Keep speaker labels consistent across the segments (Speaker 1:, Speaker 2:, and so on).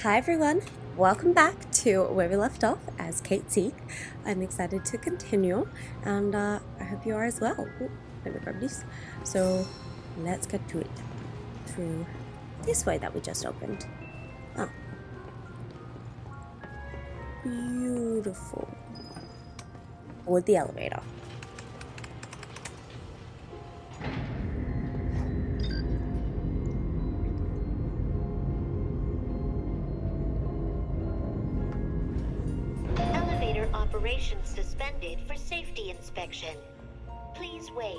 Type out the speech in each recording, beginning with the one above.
Speaker 1: Hi everyone, welcome back to where we left off as Cait Sith. I'm excited to continue and uh, I hope you are as well. Ooh, let me grab these. So let's get to it through this way that we just opened. Oh. Beautiful. With the. Elevator
Speaker 2: inspection. Please wait.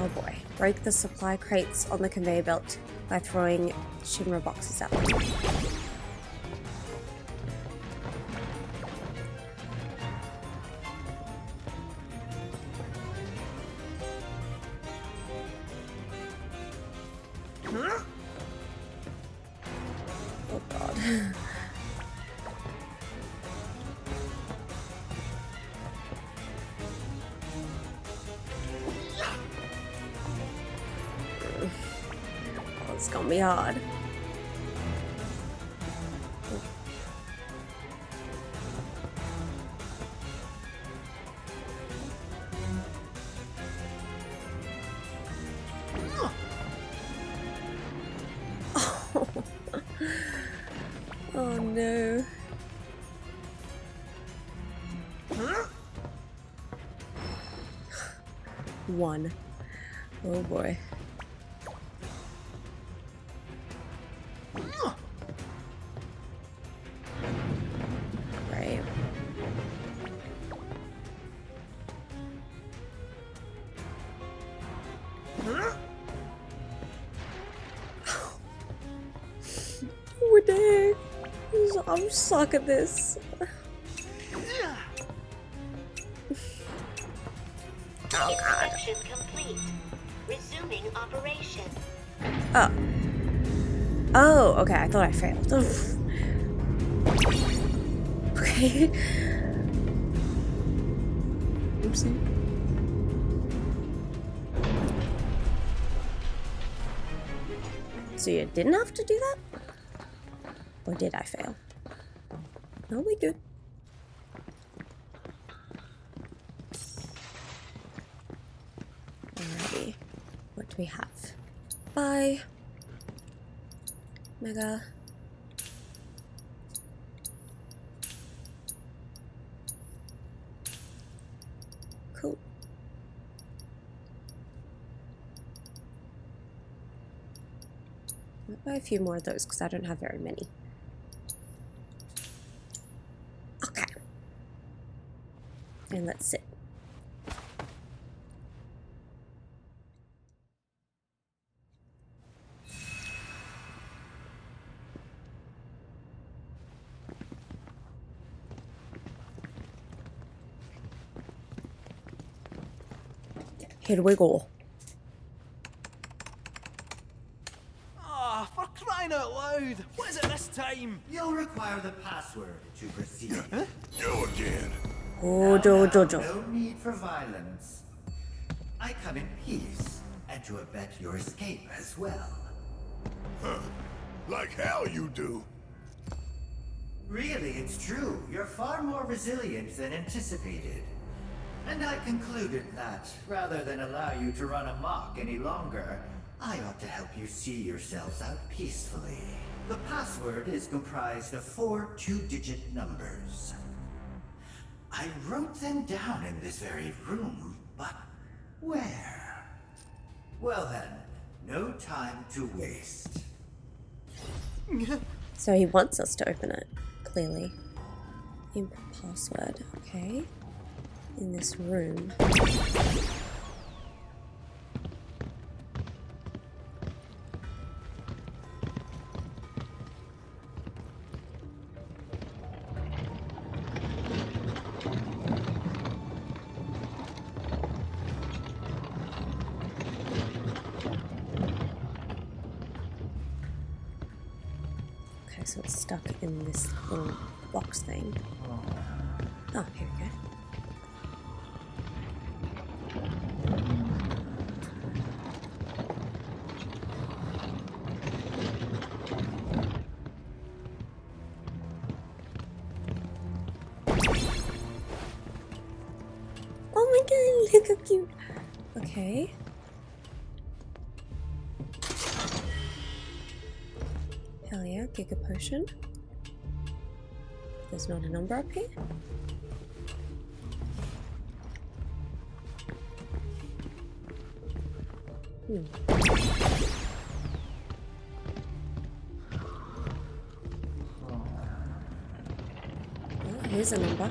Speaker 1: Oh boy. Break the supply crates on the conveyor belt by throwing Shinra boxes at them. One. Oh boy. Right. We're dead. I'm suck at this. Okay. I thought I failed. Oof. Okay. Oopsie. So you didn't have to do that? Or did I fail? No, we good. Alrighty. What do we have? Bye. Cool. I'll buy a few more of those because I don't have very many. Okay. And let's sit. Here we go.
Speaker 3: Ah, for crying out loud! What is it this time?
Speaker 4: You'll require the password to proceed.
Speaker 5: You again.
Speaker 1: Oh,
Speaker 4: Now,
Speaker 1: Joe,
Speaker 4: now,
Speaker 1: Jojo.
Speaker 4: No need for violence. I come in peace, and to abet your escape as well.
Speaker 5: Like hell you do.
Speaker 4: Really, it's true. You're far more resilient than anticipated. And I concluded that, rather than allow you to run amok any longer, I ought to help you see yourselves out peacefully. The password is comprised of four two-digit numbers. I wrote them down in this very room, but where? Well then, no time to waste.
Speaker 1: So he wants us to open it, clearly. Input password, okay. In this room. There's not a number up here. Hmm. Oh, here's a number.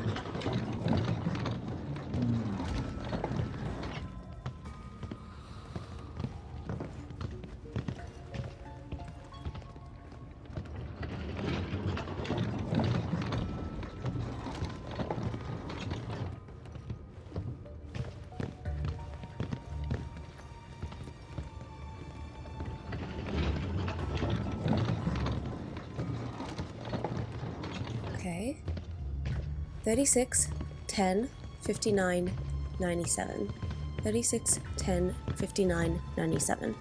Speaker 1: 36, 10, 59, 97. 36, 10, 59, 97.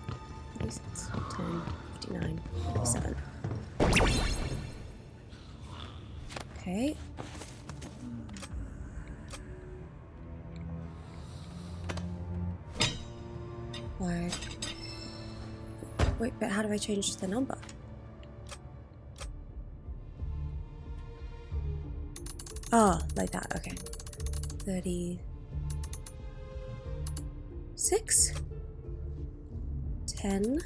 Speaker 1: 36, 10, 59, 97. Okay. Why? Wait, but how do I change the number? Six, ten,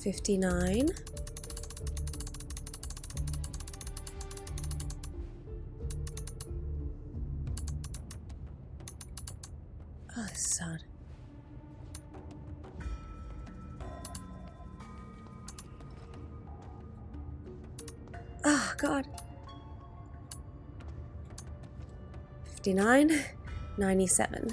Speaker 1: fifty-nine. 89, 97.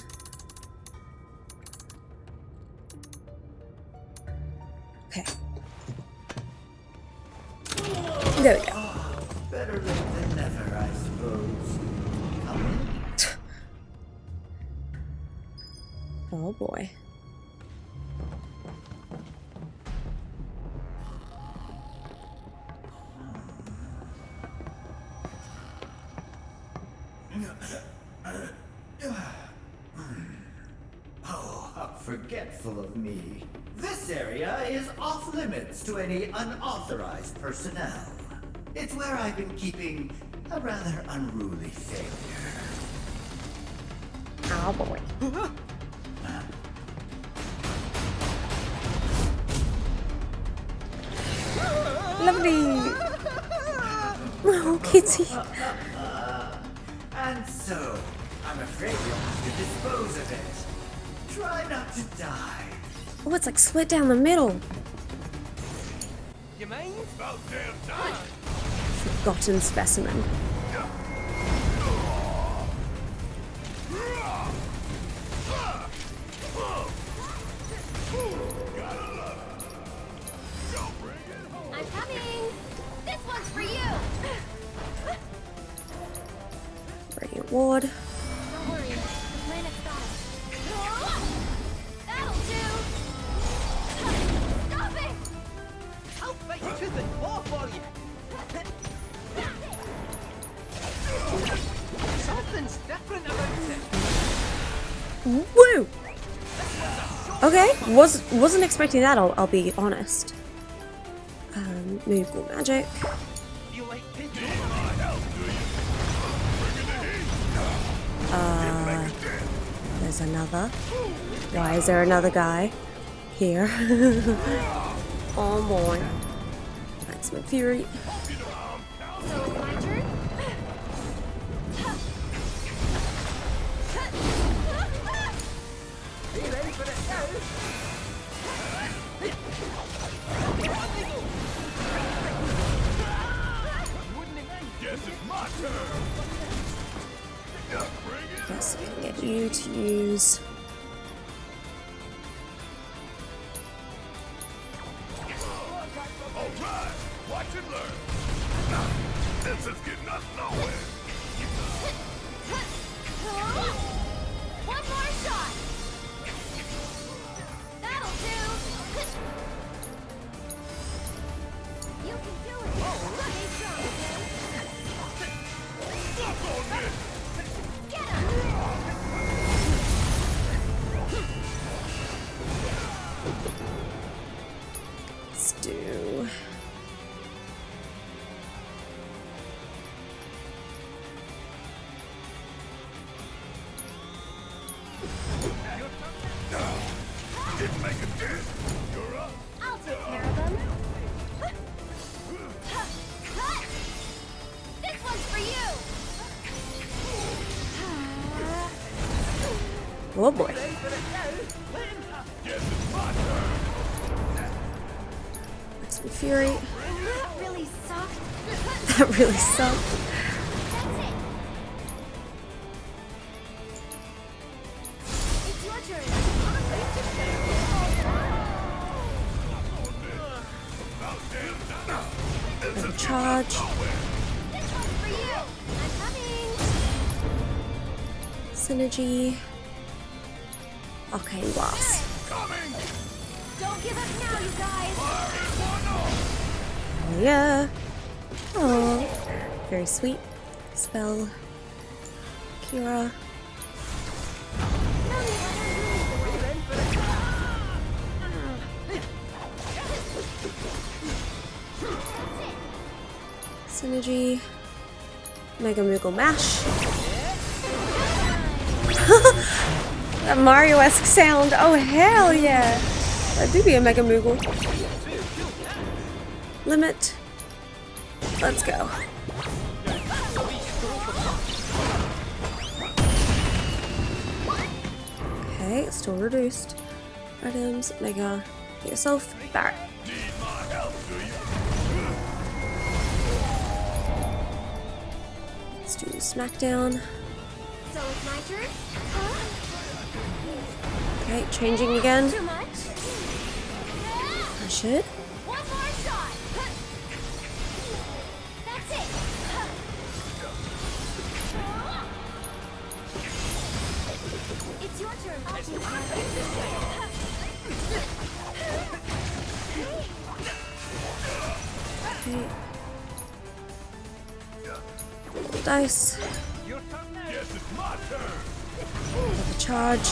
Speaker 1: split down the middle.
Speaker 3: You
Speaker 5: mean?
Speaker 1: Forgotten specimen. Okay, was, wasn't expecting that, I'll, I'll be honest. Um, movable magic. Uh, there's another. Why is there another guy here? oh boy. Maximum Fury. use
Speaker 6: really sucked.
Speaker 1: Very sweet. Spell. Kira. Synergy. Mega Moogle Mash. that Mario esque sound. Oh, hell yeah. That do be a Mega Moogle. Limit. Let's go. Okay, still reduced. Items, Mega. Get yourself, Barrett.
Speaker 5: Need my help, do you?
Speaker 1: Let's do Smackdown.
Speaker 6: So it's my turn? Huh?
Speaker 1: Okay, changing again.
Speaker 6: Too much?
Speaker 1: I should.
Speaker 6: Your turn. I'll do
Speaker 1: Okay. Dice.
Speaker 5: Guess it's my turn.
Speaker 1: Charge.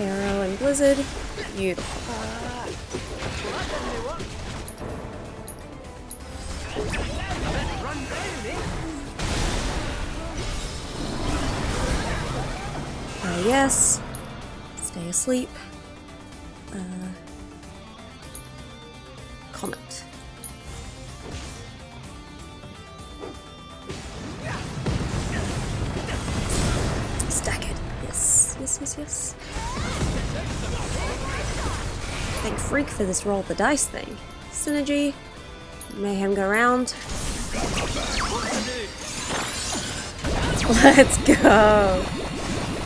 Speaker 1: Arrow and Blizzard. Beautiful. Yes. Stay asleep. Uh, comment. Stack it. Yes, yes, yes, yes. Thank Freak for this roll the dice thing. Synergy. Mayhem go round. Let's go.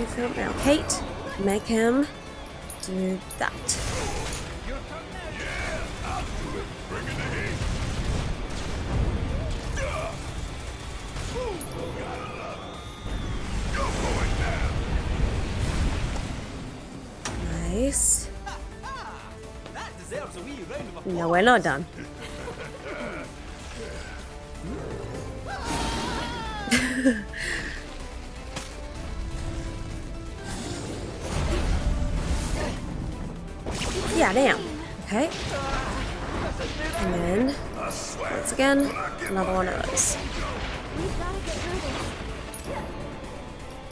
Speaker 3: Love
Speaker 5: it. Go going down.
Speaker 1: Nice.
Speaker 3: That applause.
Speaker 1: No, we're not done. yeah, damn. Okay. And then, once again, another one of those.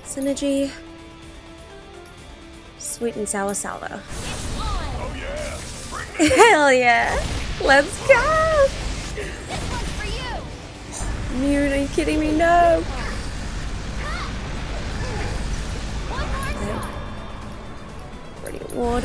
Speaker 1: Synergy. Sweet and sour salvo.
Speaker 5: Oh yeah.
Speaker 1: Hell yeah! Let's go! Mute, are you kidding me? No! Radiant Ward.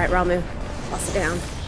Speaker 1: Alright, Ramuh. Bust it down.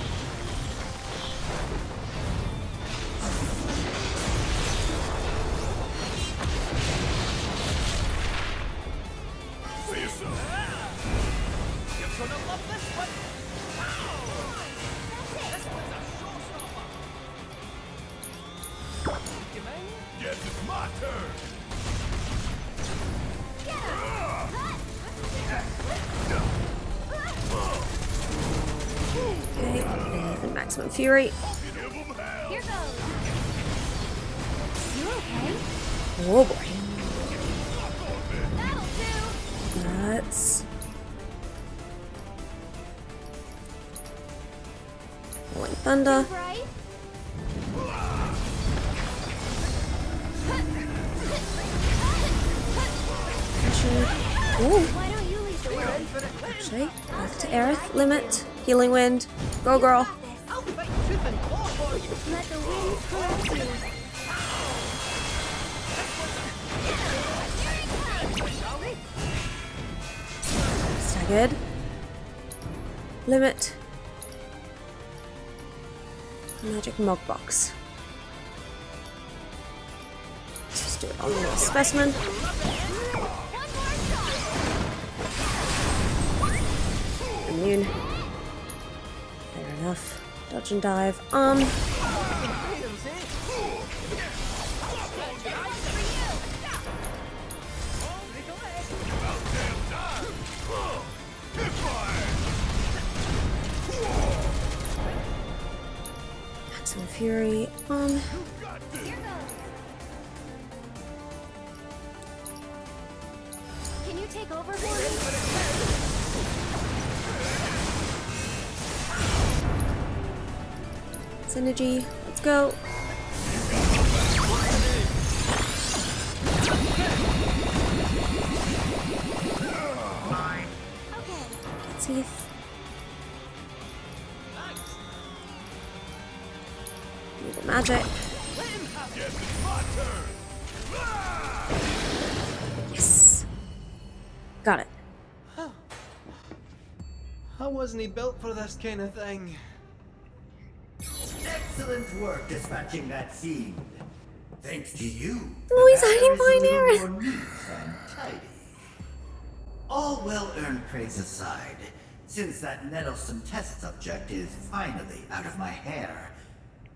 Speaker 6: Caress you.
Speaker 1: Staggered. Limit. Magic Mog Box. Let's just do it on the specimen. Enough. Dodge and dive. Um? Maximum Fury. Um,
Speaker 6: Can you take over for me?
Speaker 1: Synergy. Let's go. Magic. Yes. Got it.
Speaker 3: I wasn't he built for this kind of thing.
Speaker 4: Excellent work dispatching that scene. Thanks to you.
Speaker 1: Oh, he's hiding behind
Speaker 4: little
Speaker 1: Aerith.
Speaker 4: more neat and tidy. All well-earned praise aside, since that meddlesome test subject is finally out of my hair,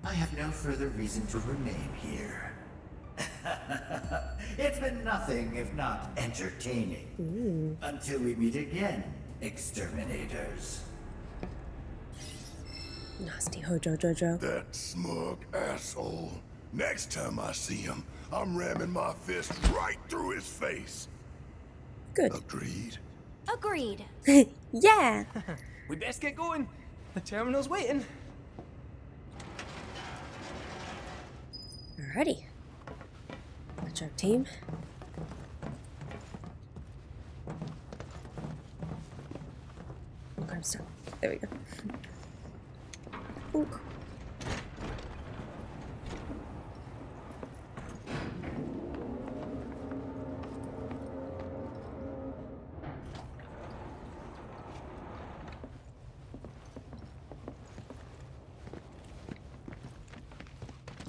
Speaker 4: I have no further reason to remain here. it's been nothing if not entertaining. Until we meet again, exterminators.
Speaker 1: Nasty Hojo Jojo.
Speaker 5: That smug asshole. Next time I see him, I'm ramming my fist right through his face.
Speaker 1: Good.
Speaker 5: Agreed?
Speaker 6: Agreed.
Speaker 1: yeah.
Speaker 3: We best get going. The terminal's waiting.
Speaker 1: Alrighty. Good job, team. Okay, I'm stuck. There we go. Oink.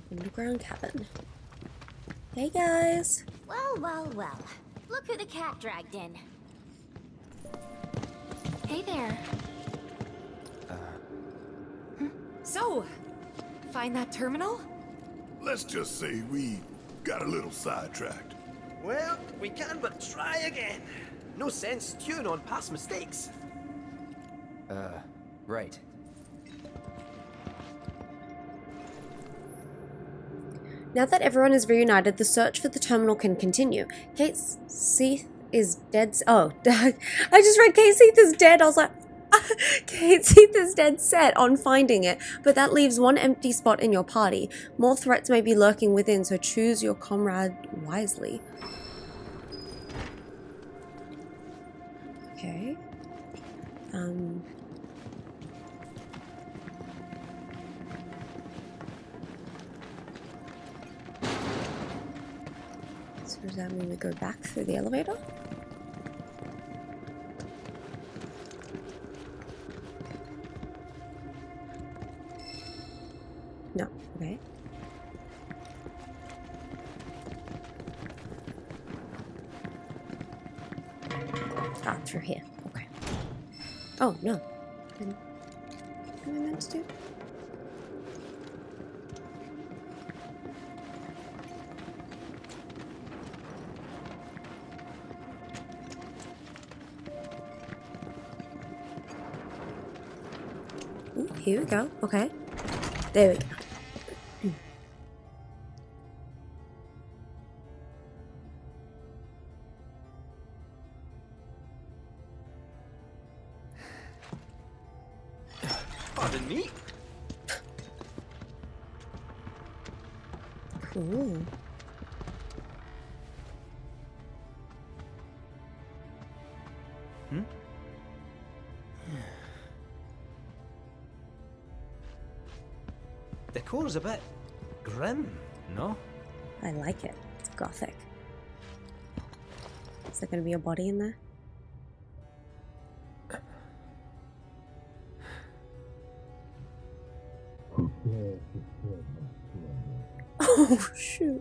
Speaker 1: Underground cabin. Hey guys.
Speaker 6: Well, well, well. Look who the cat dragged in. Hey there.
Speaker 7: So, find that terminal?
Speaker 5: Let's just say we got a little sidetracked.
Speaker 3: Well, we can but try again. No sense stewing on past mistakes.
Speaker 8: Uh, right.
Speaker 1: Now that everyone is reunited, the search for the terminal can continue. Cait Sith is dead. s- Oh, I just read Cait Sith is dead. I was like, Cait Sith is dead set on finding it, but that leaves one empty spot in your party. More threats may be lurking within, so choose your comrade wisely. Okay. Um. So does that mean we go back through the elevator? Okay. Ah, through here. Okay. Oh, no. Then what am I meant to do? Here we go. Okay. There we go.
Speaker 3: Decor's a bit grim, no?
Speaker 1: I like it. It's gothic. Is there gonna be a body in there? Oh shoot.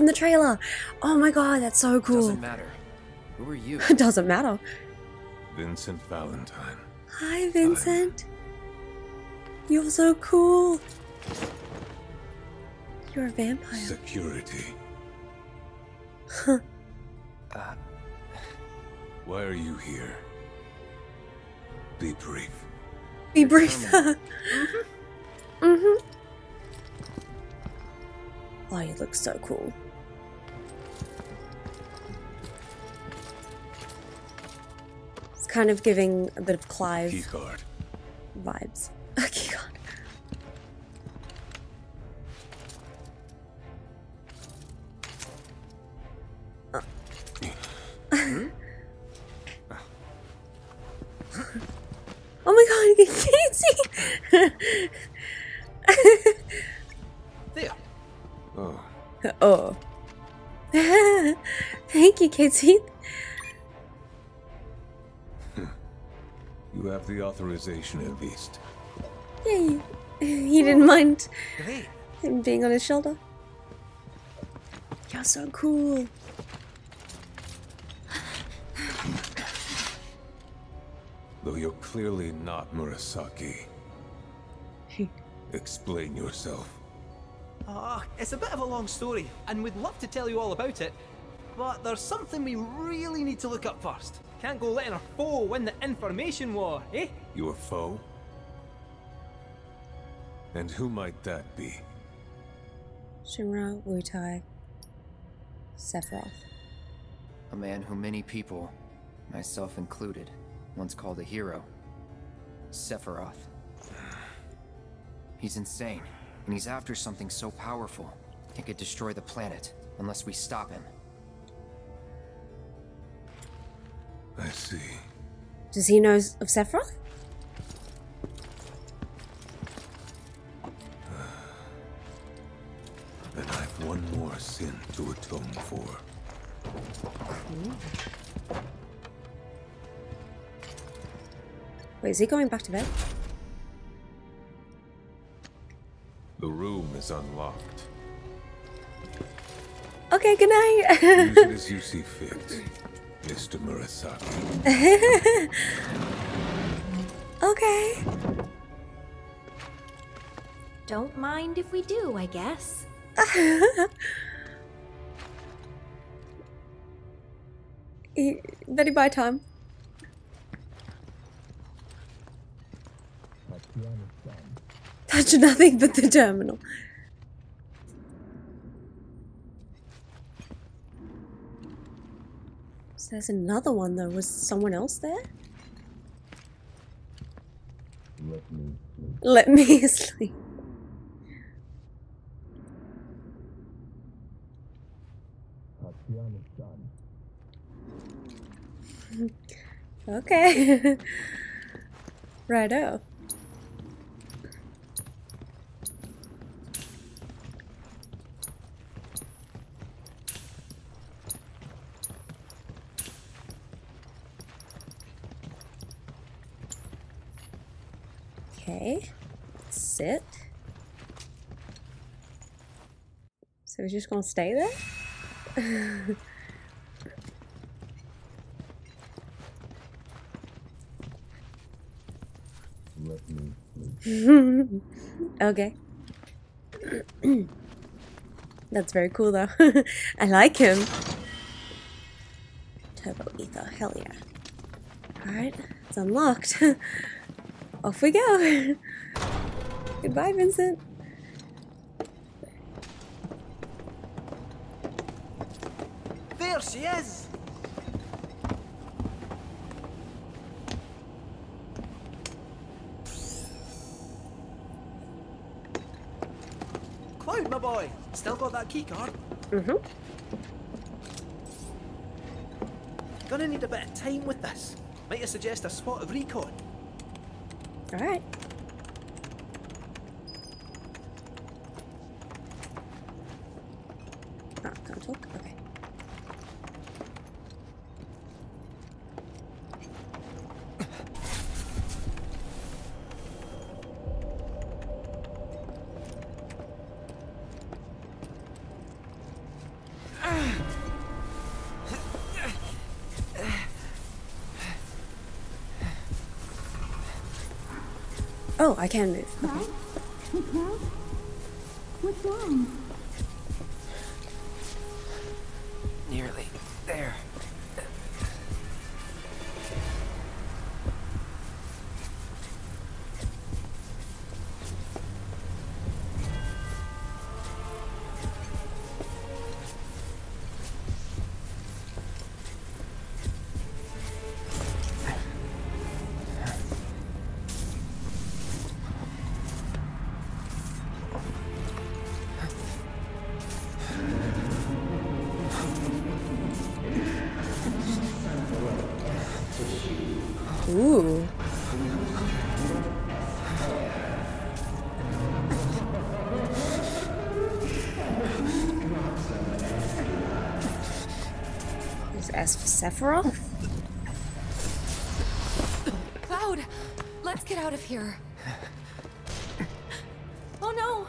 Speaker 1: From the trailer. Oh my god, that's so cool.
Speaker 8: Doesn't matter. Who are you?
Speaker 1: It doesn't matter.
Speaker 9: Vincent Valentine.
Speaker 1: Hi, Vincent. You're so cool. You're a vampire.
Speaker 9: Security.
Speaker 8: Uh,
Speaker 9: Why are you here? Be brief.
Speaker 1: Be brief. mm-hmm. Oh, you look so cool. Kind of giving a bit of Clive
Speaker 9: Keycard.
Speaker 1: vibes. Okay, God. Hmm? Oh my god, Casey!
Speaker 3: There.
Speaker 9: Oh,
Speaker 1: oh. Thank you, Casey.
Speaker 9: The authorization at least.
Speaker 1: Yay. He didn't mind him being on his shoulder. You're so cool.
Speaker 9: Though you're clearly not Murasaki. Explain yourself.
Speaker 3: Ah, it's a bit of a long story, and we'd love to tell you all about it. But there's something we really need to look up first. Can't go letting a foe win the information war, eh?
Speaker 9: Your foe? And who might that be?
Speaker 1: Shinra, Wutai, Sephiroth.
Speaker 8: a man who many people, myself included, once called a hero. Sephiroth. He's insane, and he's after something so powerful, it could destroy the planet unless we stop him.
Speaker 9: I see.
Speaker 1: Does he know of Sephiroth?
Speaker 9: Then I've one more sin to atone for.
Speaker 1: Wait, is he going back to bed?
Speaker 9: The room is unlocked.
Speaker 1: Okay, good night.
Speaker 9: Use it as you see fit, Mr. Murasaki.
Speaker 1: okay.
Speaker 7: Don't mind if we do, I guess.
Speaker 1: he, did he buy time? Touch nothing but the terminal. There's another one though. Was someone else there?
Speaker 10: Let me sleep.
Speaker 1: Let me sleep. Okay. Righto. Okay. Sit. So we're just gonna stay there?
Speaker 10: Let me
Speaker 1: okay. That's very cool though. I like him. Turbo ether, hell yeah. Alright, it's unlocked. Off we go. Goodbye, Vincent.
Speaker 3: There she is! Cloud, my boy! Still got that keycard?
Speaker 1: Mm-hmm.
Speaker 3: Gonna need a bit of time with this. Might I suggest a spot of recon?
Speaker 1: Alright. Ah, I can move. Okay. Sephiroth?
Speaker 7: Cloud, let's get out of here. Oh no!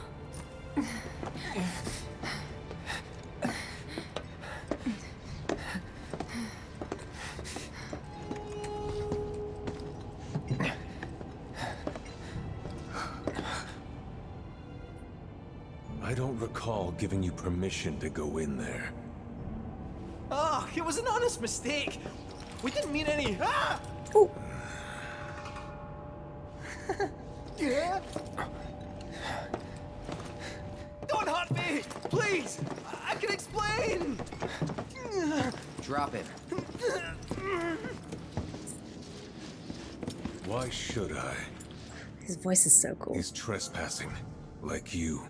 Speaker 11: I don't recall giving you permission to go in there.
Speaker 3: It was an honest mistake! We didn't mean any. Ah!
Speaker 1: Ooh.
Speaker 3: Yeah? Don't hurt me! Please! I can explain!
Speaker 8: Drop it.
Speaker 11: Why should I?
Speaker 1: His voice is so cool.
Speaker 11: He's trespassing. Like you.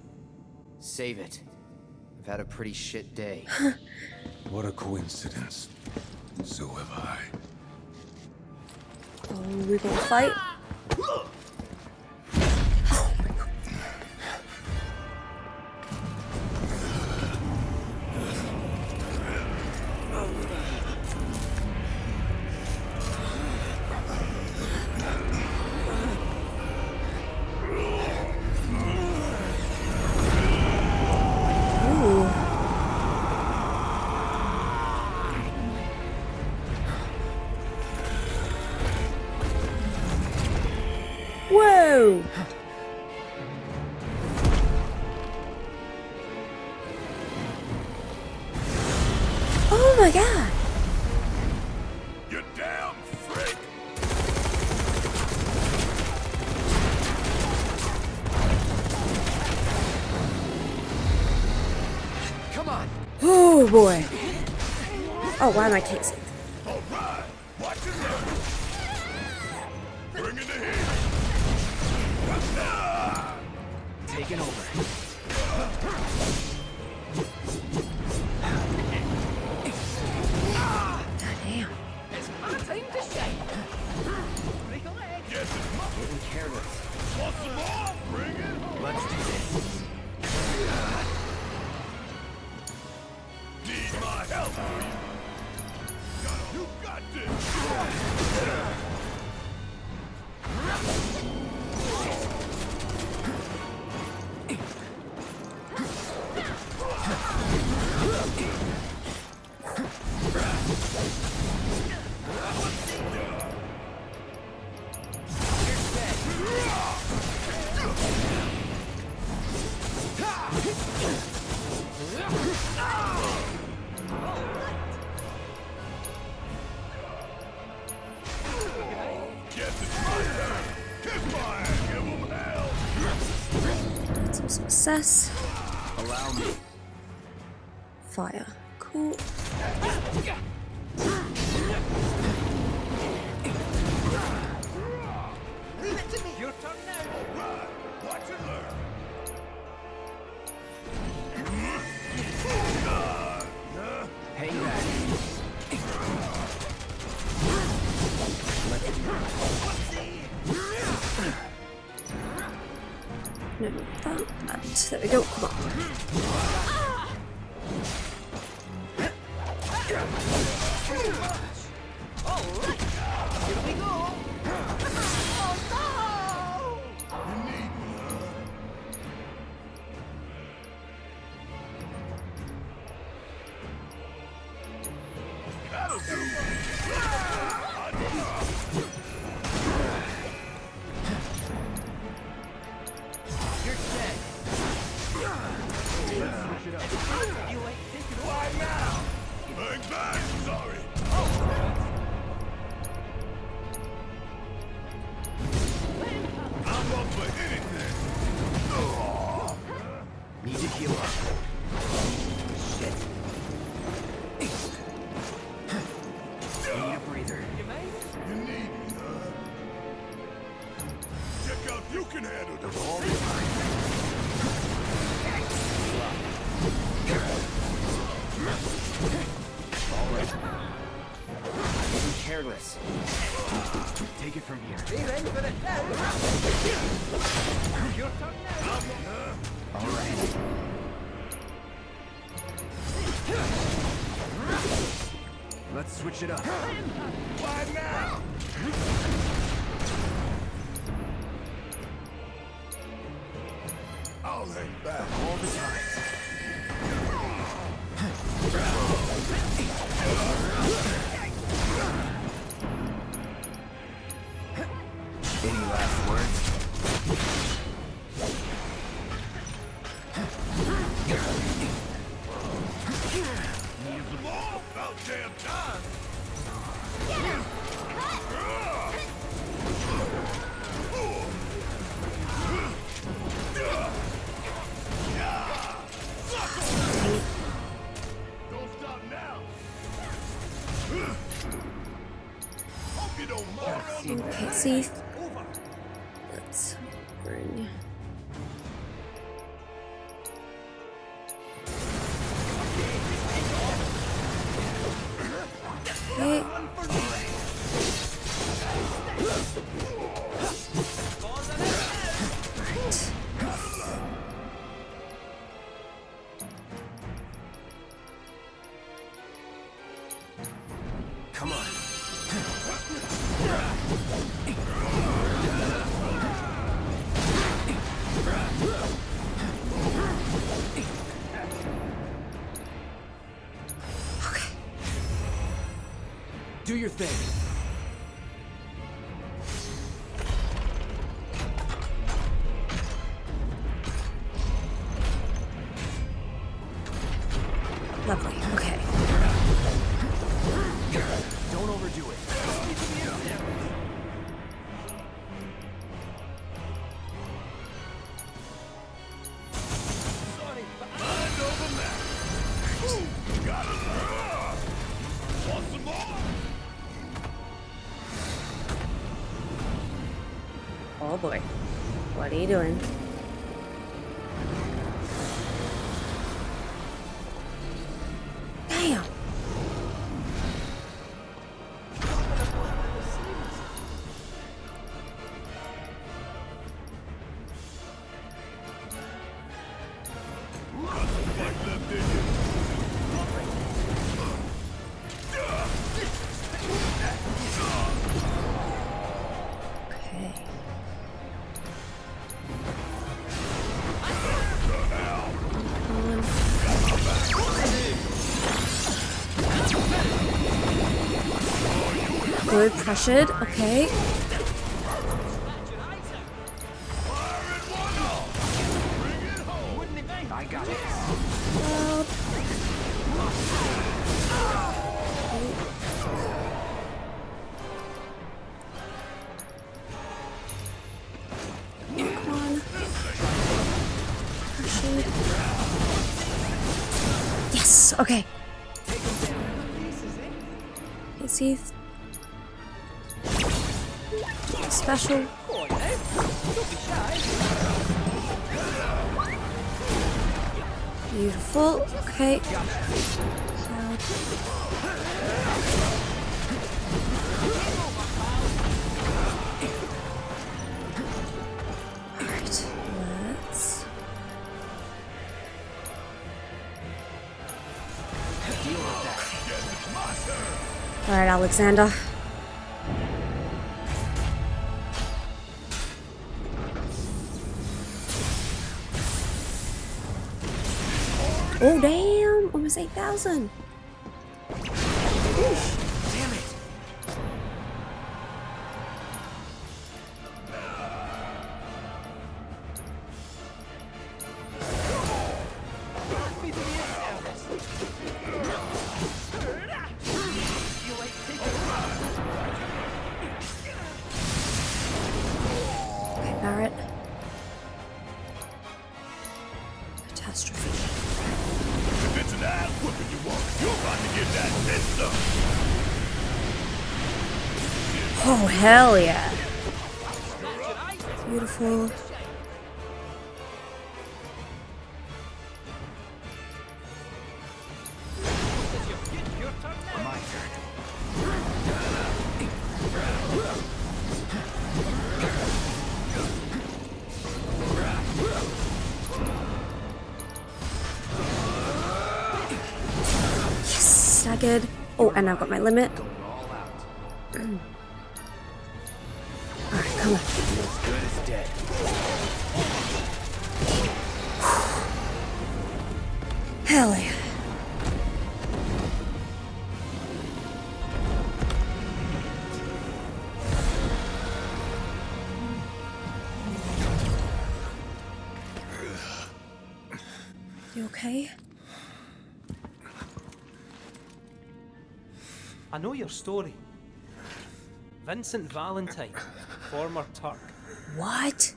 Speaker 8: Save it. I've had a pretty shit day.
Speaker 11: What a coincidence. So have I.
Speaker 1: Oh, we gonna fight?
Speaker 5: why am I
Speaker 8: taking
Speaker 5: There we go, come on. see. Let's bring. Okay.
Speaker 8: Come on. Do your thing.
Speaker 1: What are you doing? Good, pressured. Okay.
Speaker 8: I
Speaker 1: Alexander. Oh damn! Almost eight thousand.
Speaker 8: Damn it!
Speaker 1: Hell yeah! Beautiful. Yes. Oh, and I've got my limit.
Speaker 3: Know your story. Vincent Valentine, former Turk.
Speaker 1: What?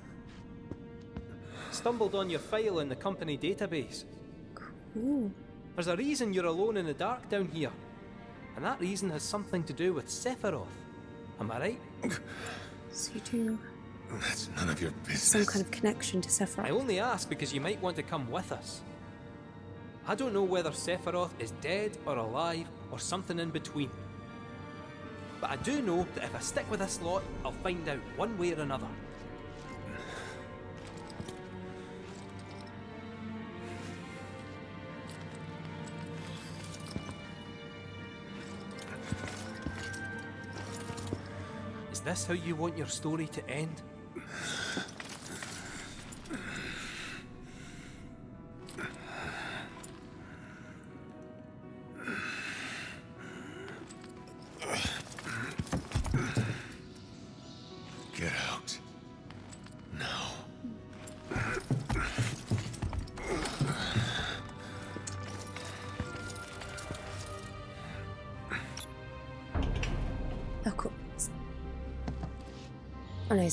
Speaker 3: Stumbled on your file in the company database.
Speaker 1: Ooh.
Speaker 3: There's a reason you're alone in the dark down here. And that reason has something to do with Sephiroth. Am I right?
Speaker 1: So you do
Speaker 11: That's none of your business.
Speaker 1: some kind of connection to Sephiroth.
Speaker 3: I only ask because you might want to come with us. I don't know whether Sephiroth is dead or alive or something in between. But I do know that if I stick with this lot, I'll find out one way or another. Is this how you want your story to end?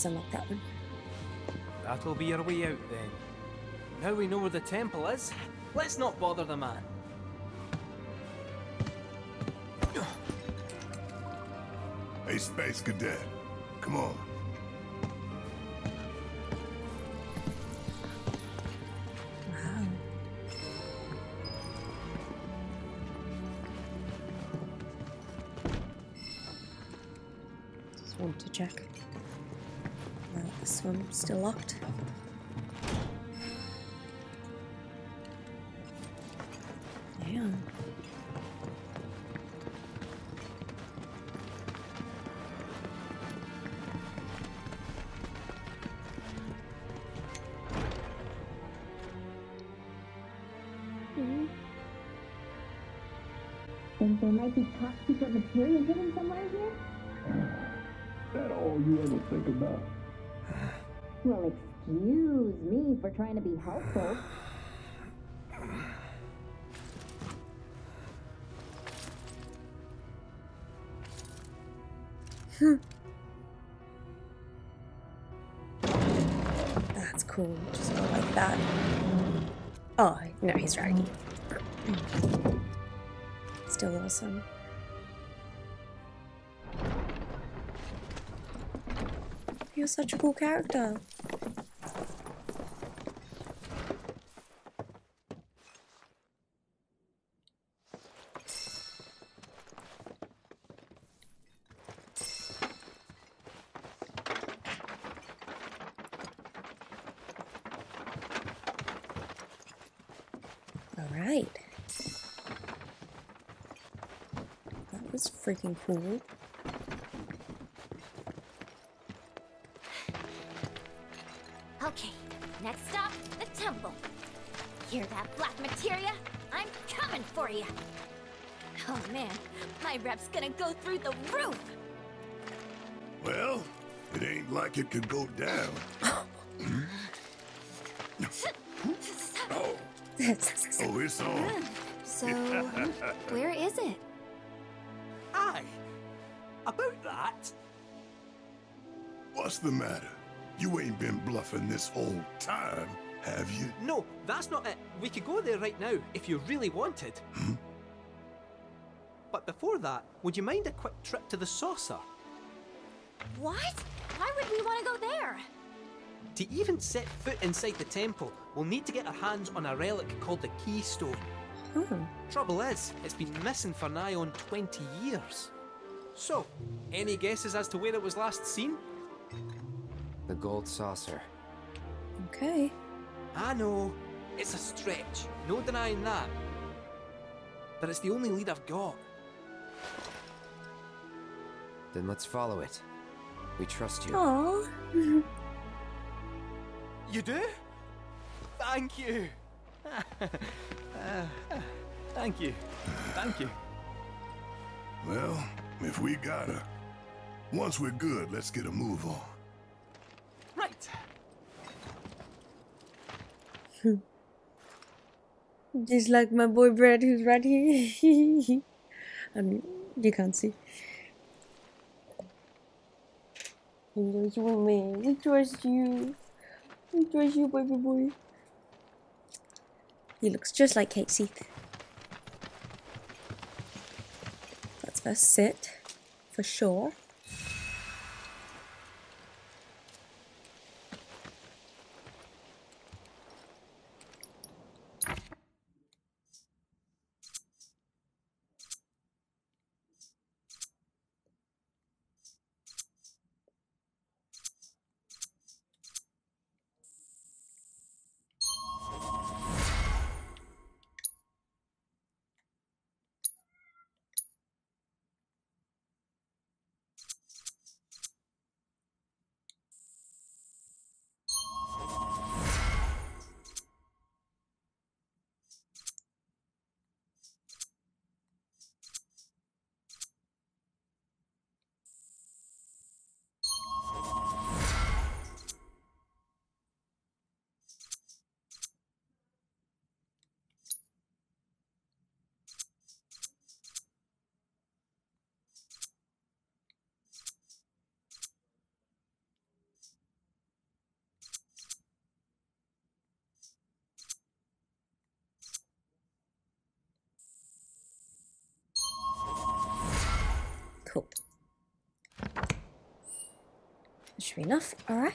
Speaker 1: that one.
Speaker 3: That'll be our way out then. Now we know where the temple is, let's not bother the man.
Speaker 5: Hey, Space Cadet. Come on.
Speaker 1: Just want to check. This one's still locked. Damn.
Speaker 6: Think there might be top secret material hidden somewhere here?
Speaker 10: That all you ever think about?
Speaker 6: Well, excuse me for trying to be helpful.
Speaker 1: That's cool. Just not like that. Oh, no, he's dragging. Still awesome. You're such a cool character. All right. That was freaking cool.
Speaker 6: Black materia? I'm coming for you. Oh man, my rep's gonna go through the roof.
Speaker 5: Well, it ain't like it could go down. oh, oh, it's on.
Speaker 7: So, where is it?
Speaker 3: Aye. About that.
Speaker 5: What's the matter? You ain't been bluffing this whole time, have you?
Speaker 3: No, that's not it. We could go there right now if you really wanted. Hmm? But before that, would you mind a quick trip to the saucer?
Speaker 6: What? Why would we want to go there?
Speaker 3: To even set foot inside the temple, we'll need to get our hands on a relic called the Keystone.
Speaker 1: Oh,
Speaker 3: Trouble is, it's been missing for nigh on 20 years. So, any guesses as to where it was last seen?
Speaker 8: The gold saucer.
Speaker 1: okay.
Speaker 3: I know, it's a stretch, no denying that. But it's the only lead I've got.
Speaker 8: Then let's follow it. We trust you.
Speaker 1: Aww.
Speaker 3: You do? Thank you. Thank you. Thank you.
Speaker 5: Well, if we gotta. Once we're good, let's get a move on.
Speaker 1: Just like my boy Brad who's right here. I mean, you can't see. And there's one man. We trust you. We trust you, baby boy. He looks just like Seath. Let's first sit, for sure. Cool. Sure enough, All right.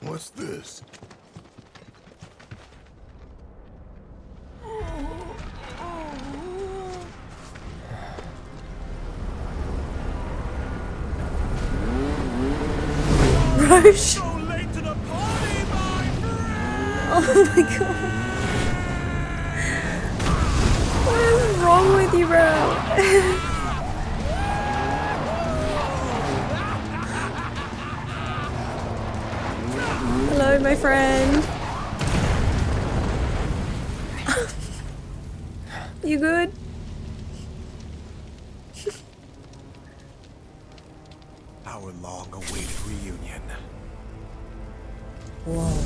Speaker 5: What's this?
Speaker 1: Roche.
Speaker 11: Our long-awaited reunion.
Speaker 1: Whoa.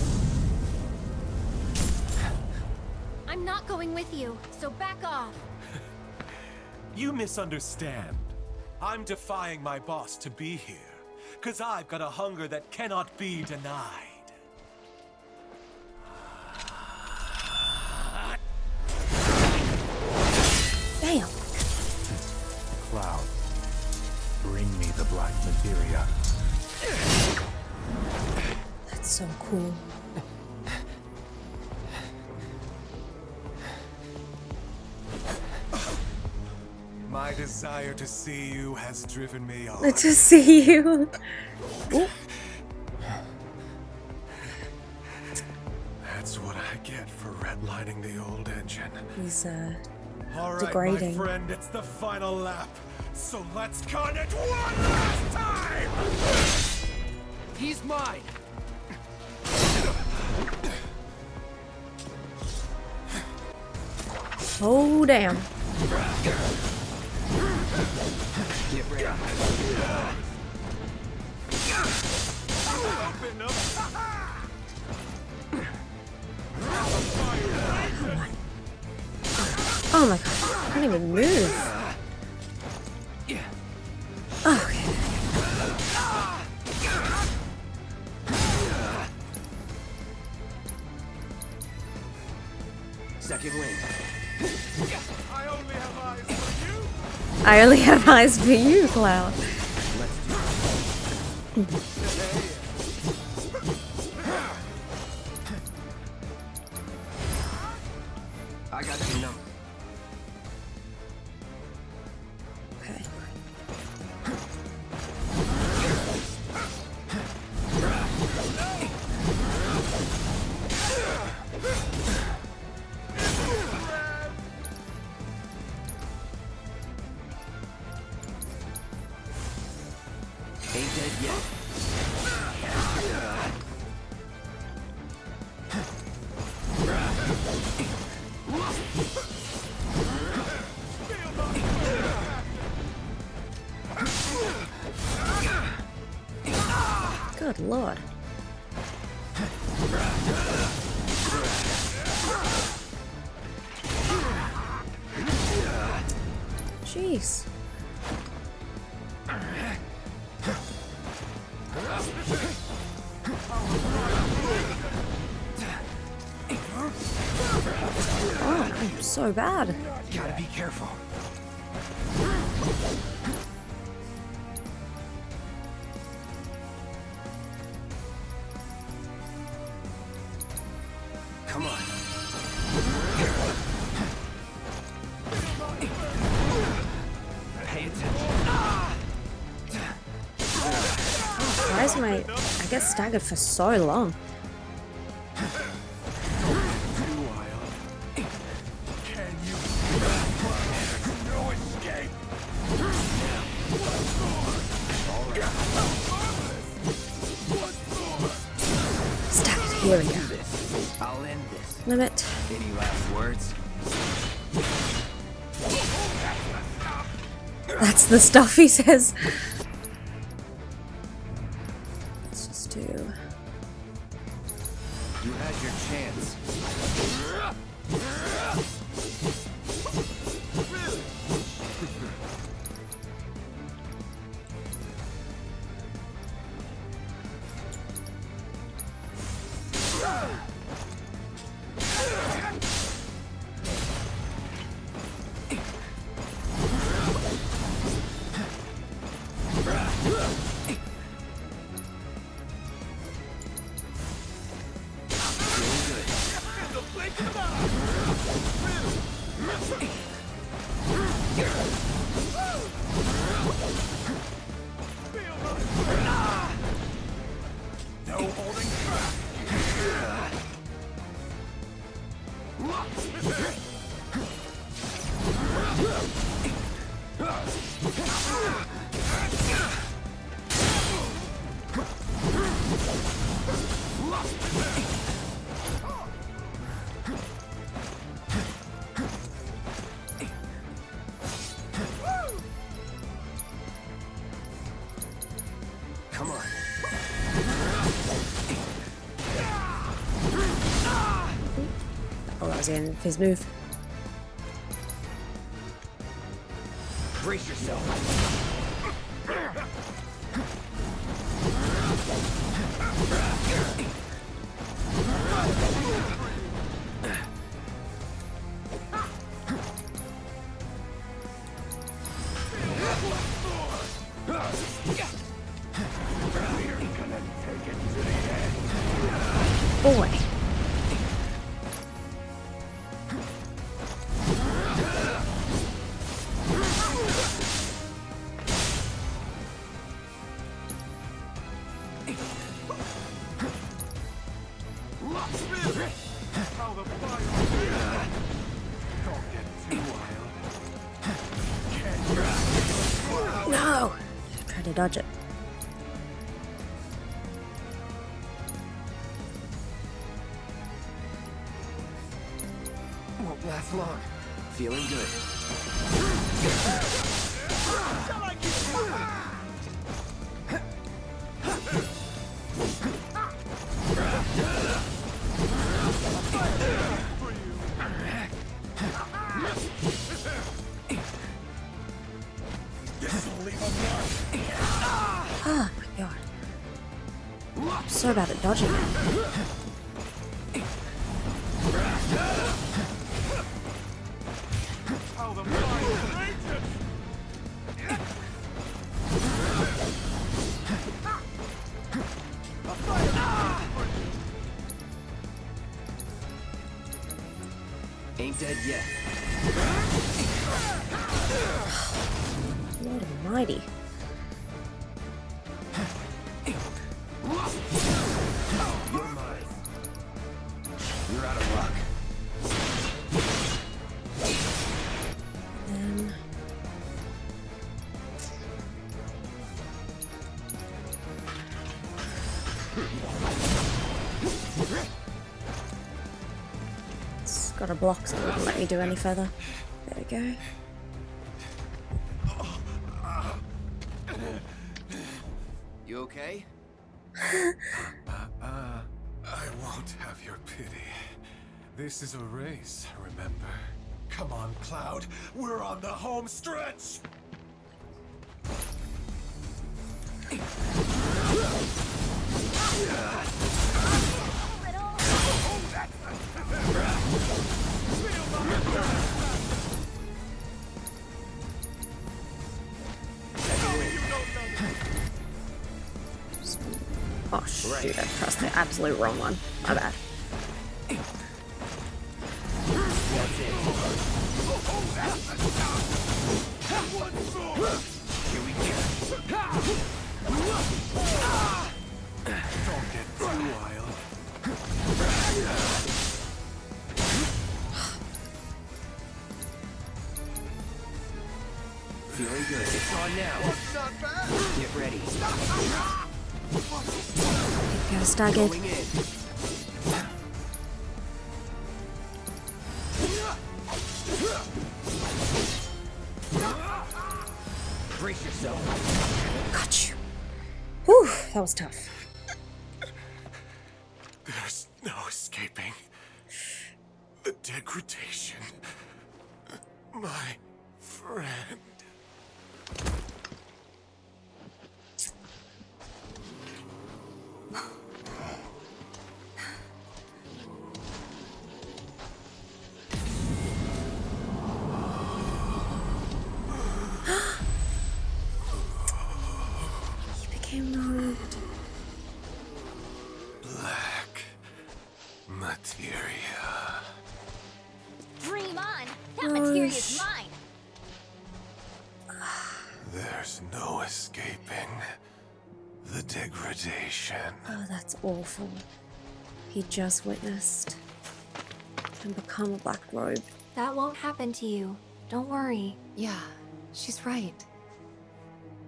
Speaker 6: I'm not going with you, so back off.
Speaker 11: You misunderstand. I'm defying my boss to be here, cause I've got a hunger that cannot be denied. Desire to see you has driven me on.
Speaker 1: To see you.
Speaker 11: That's what I get for redlining the old engine.
Speaker 1: He's uh
Speaker 11: All right,
Speaker 1: degrading.
Speaker 11: my friend, it's the final lap. So let's cut it one last time!
Speaker 8: He's mine!
Speaker 1: Oh damn. Oh my god. I can't even move.
Speaker 8: Second wind.
Speaker 11: I only have eyes for you.
Speaker 1: I only have eyes for you, Cloud. Oh, I'm so bad.
Speaker 8: Gotta be careful. Come on. Pay attention.
Speaker 1: Why is my... I get staggered for so long. The stuff he says. His move. No! Try to dodge it. It's got a block so it won't let me do any further. There we go.
Speaker 8: You okay?
Speaker 11: I won't have your pity. This is a race, remember? Come on, Cloud. We're on the home stretch!
Speaker 1: absolute wrong one. My bad.
Speaker 8: Brace yourself.
Speaker 1: Got you. Whew, that was tough.
Speaker 11: There's no escaping the degradation. My friend.
Speaker 1: Awful. He just witnessed and become a black robe.
Speaker 7: That won't happen to you. Don't worry.
Speaker 12: Yeah, she's right.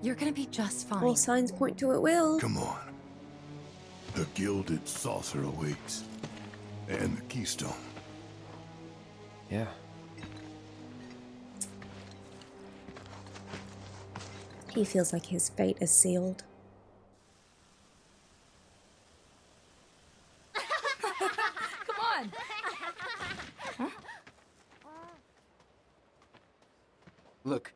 Speaker 12: You're gonna be just fine.
Speaker 1: All signs point to it will.
Speaker 5: Come on. The gilded saucer awaits. And the keystone.
Speaker 8: Yeah.
Speaker 1: He feels like his fate is sealed.
Speaker 12: huh?
Speaker 8: Look.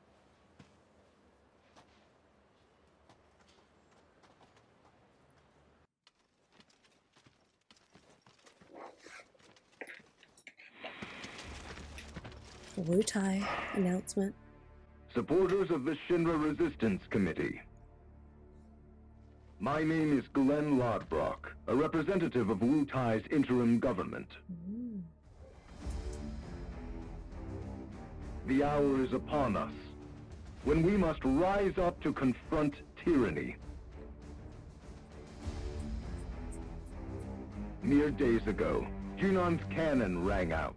Speaker 1: Wutai announcement.
Speaker 13: Supporters of the Shinra Resistance Committee my name is Glenn Lodbrok, a representative of Wutai's interim government. The hour is upon us, when we must rise up to confront tyranny. Mere days ago, Junon's cannon rang out.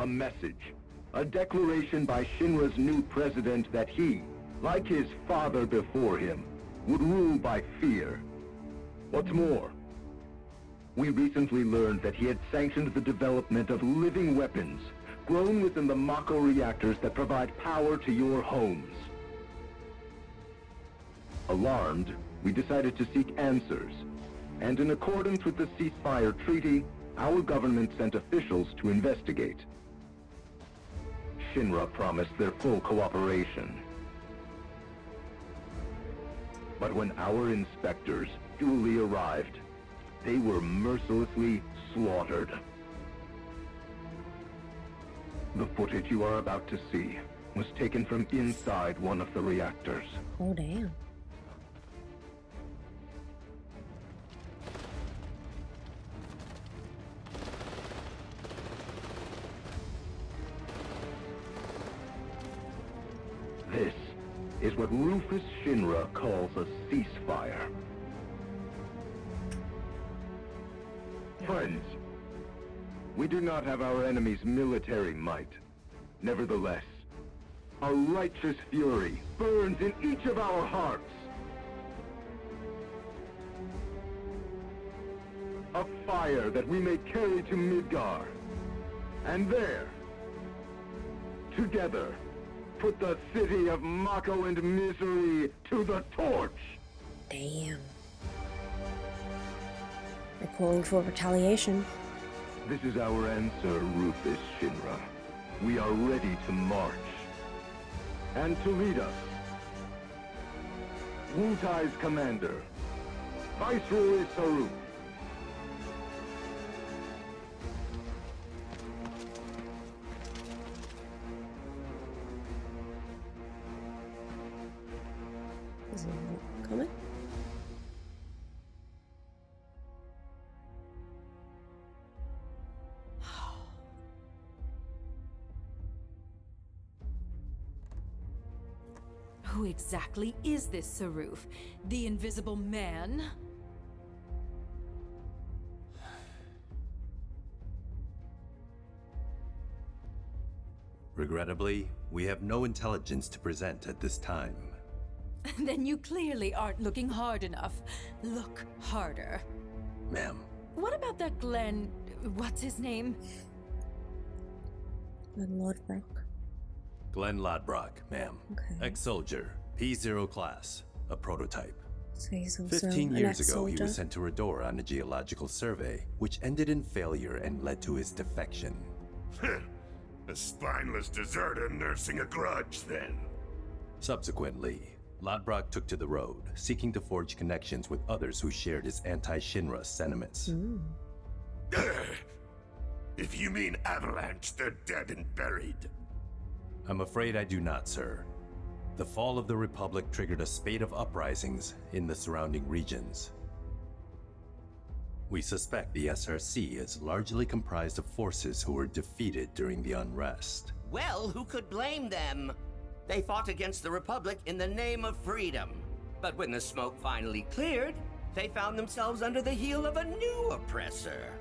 Speaker 13: A message, a declaration by Shinra's new president that he, like his father before him, would rule by fear. What's more, we recently learned that he had sanctioned the development of living weapons grown within the Mako reactors that provide power to your homes. Alarmed, we decided to seek answers, and in accordance with the ceasefire treaty, our government sent officials to investigate. Shinra promised their full cooperation. But when our inspectors duly arrived, they were mercilessly slaughtered. The footage you are about to see was taken from inside one of the reactors.
Speaker 1: Oh, damn.
Speaker 13: What Rufus Shinra calls a ceasefire. Friends, we do not have our enemy's military might. Nevertheless, a righteous fury burns in each of our hearts. A fire that we may carry to Midgar. And there, together, put the city of Mako and Misery to the torch!
Speaker 1: Damn. They're calling for retaliation.
Speaker 13: This is our answer, Rufus Shinra. We are ready to march. And to lead us, Wutai's commander, Viceroy Saruk.
Speaker 1: Coming?
Speaker 14: Who exactly is this Saruf? The Invisible Man?
Speaker 15: Regrettably, we have no intelligence to present at this time.
Speaker 14: then you clearly aren't looking hard enough. Look harder.
Speaker 15: Ma'am,
Speaker 14: What about that Glenn... what's his name?
Speaker 1: Glenn Lodbrok.
Speaker 15: Glenn Lodbrok, ma'am. Okay. Ex-soldier, P0 class, a prototype.
Speaker 1: So he's also
Speaker 15: Fifteen
Speaker 1: an
Speaker 15: years ago, he was sent to Redor on a geological survey, which ended in failure and led to his defection.
Speaker 5: a spineless deserter nursing a grudge, then.
Speaker 15: Subsequently, Lodbrok took to the road, seeking to forge connections with others who shared his anti-Shinra sentiments.
Speaker 5: If you mean Avalanche, they're dead and buried.
Speaker 15: I'm afraid I do not, sir. The fall of the Republic triggered a spate of uprisings in the surrounding regions. We suspect the SRC is largely comprised of forces who were defeated during the unrest.
Speaker 16: Well, who could blame them? They fought against the Republic in the name of freedom. But when the smoke finally cleared, they found themselves under the heel of a new oppressor.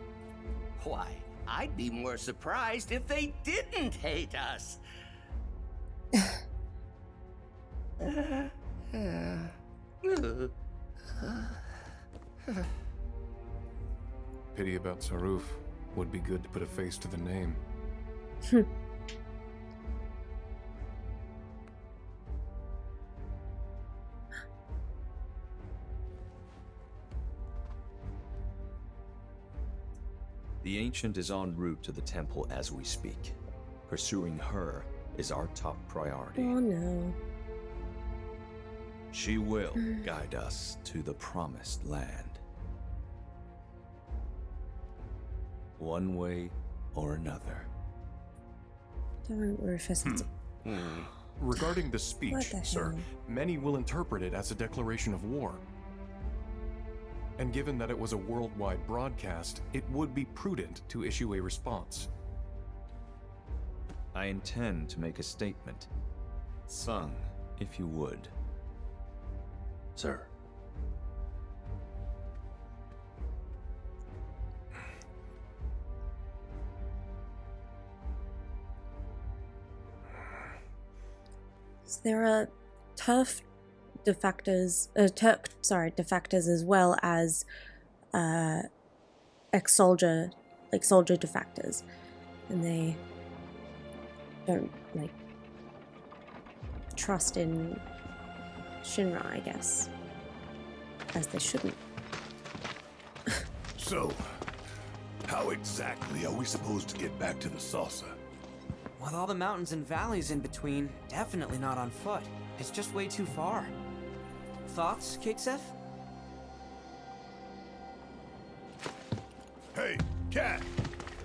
Speaker 16: Why, I'd be more surprised if they didn't hate us.
Speaker 17: Pity about Saruf. Would be good to put a face to the name.
Speaker 9: The Ancient is en route to the temple as we speak. Pursuing her is our top priority.
Speaker 1: Oh no.
Speaker 9: She will hmm. guide us to the promised land. One way or another.
Speaker 1: Don't Rufus. It's
Speaker 18: Regarding the speech,
Speaker 1: the
Speaker 18: sir,
Speaker 1: hell?
Speaker 18: many will interpret it as a declaration of war. And given that it was a worldwide broadcast, it would be prudent to issue a response.
Speaker 9: I intend to make a statement. Tseng, if you would.
Speaker 15: Sir.
Speaker 1: Is there a turf defectors, uh, Turk, sorry, defectors as well as uh, ex-soldier, like soldier defectors, and they don't like trust in Shinra, I guess, as they shouldn't.
Speaker 5: So, how exactly are we supposed to get back to the saucer?
Speaker 19: With all the mountains and valleys in between, definitely not on foot. It's just way too far. Thoughts, Cait Sith?
Speaker 5: Hey, cat!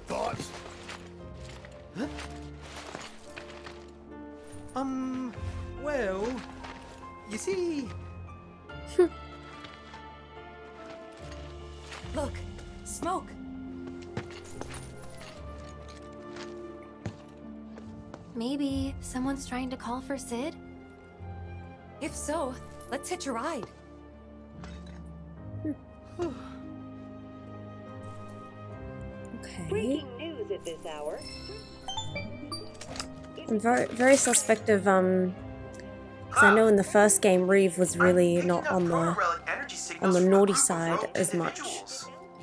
Speaker 5: Thoughts? Huh?
Speaker 19: Um, well, you see.
Speaker 12: Look, smoke.
Speaker 7: Maybe someone's trying to call for Sid?
Speaker 12: If so, let's hitch a ride.
Speaker 1: Okay.
Speaker 2: Breaking news at this hour.
Speaker 1: I'm very, very suspect of um, because I know in the first game Reeve was really not on the on the naughty side as much.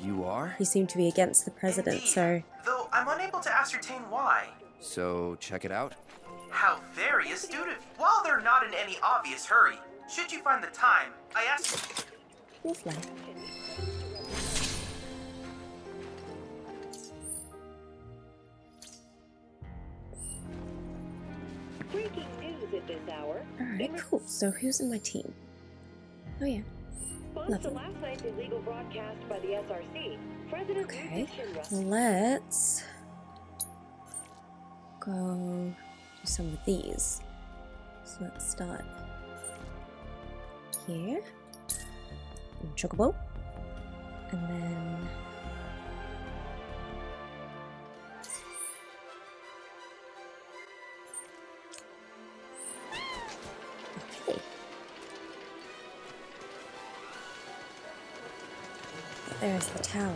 Speaker 8: You are?
Speaker 1: He seemed to be against the president, so
Speaker 20: Though I'm unable to ascertain why.
Speaker 8: So, check it out.
Speaker 20: How very astute of While they're not in any obvious hurry, should you find the time, I ask
Speaker 1: lovely.
Speaker 2: Breaking news at this hour.
Speaker 1: Alright, cool. So who's in my team? Oh yeah.
Speaker 2: Response to last night's illegal broadcast by the SRC. President
Speaker 1: Okay. Let's go do some of these. So let's start here. in Chocobo. And then. There's the tower.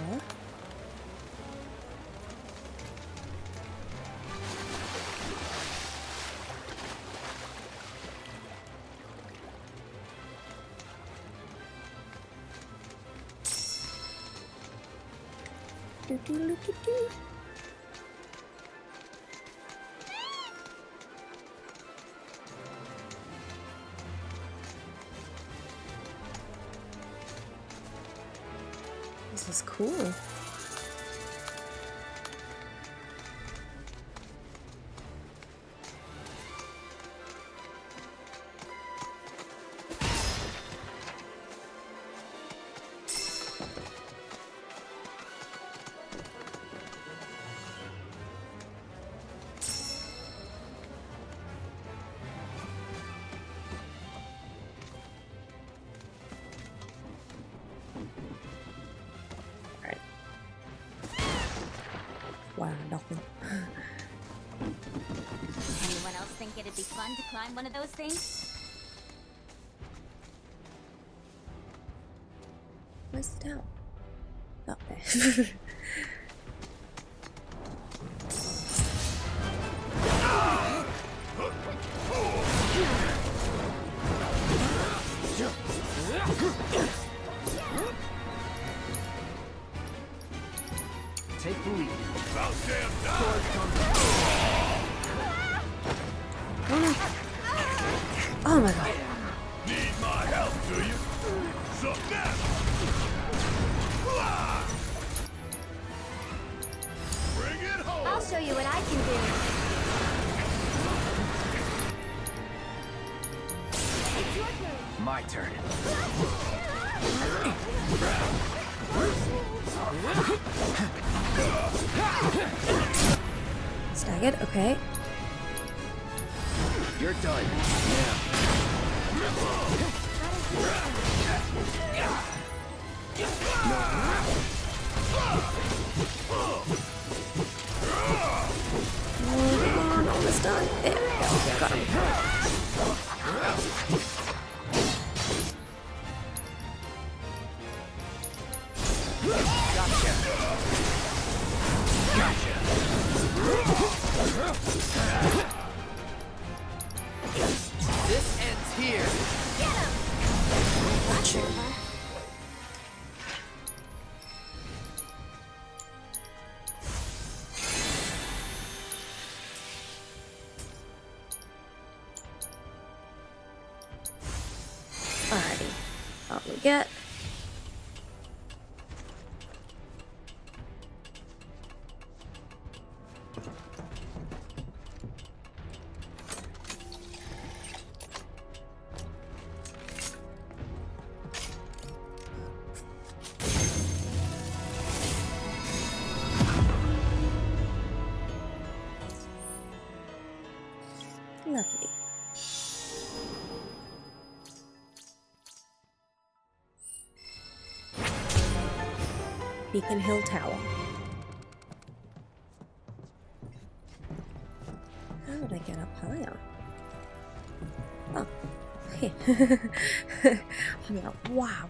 Speaker 1: This is cool.
Speaker 6: Climb one of those things?
Speaker 1: Where's the tower? Up there. My
Speaker 8: turn.
Speaker 1: Staggered, okay.
Speaker 8: You're done.
Speaker 1: Oh, come on, almost done. There we go. Got him. Beacon Hill Tower. How would I get up higher? Oh. here. I'm like, wow.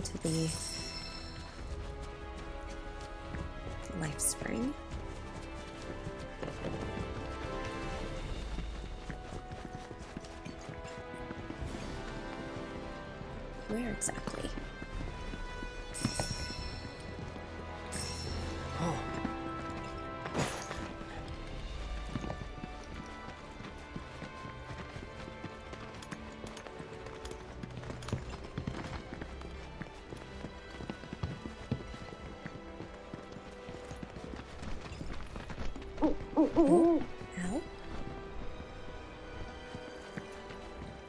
Speaker 1: To the Ow.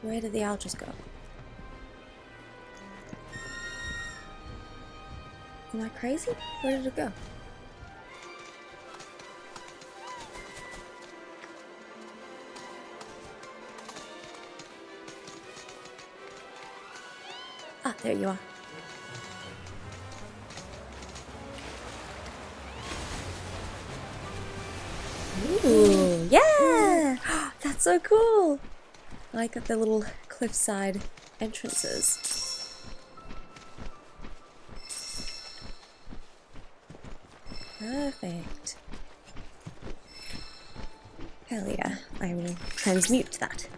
Speaker 1: Where did the owl just go? Am I crazy? Where did it go? Ah, there you are. Ooh, yeah! That's so cool! I like the little cliffside entrances. Perfect. Hell yeah, I will transmute that.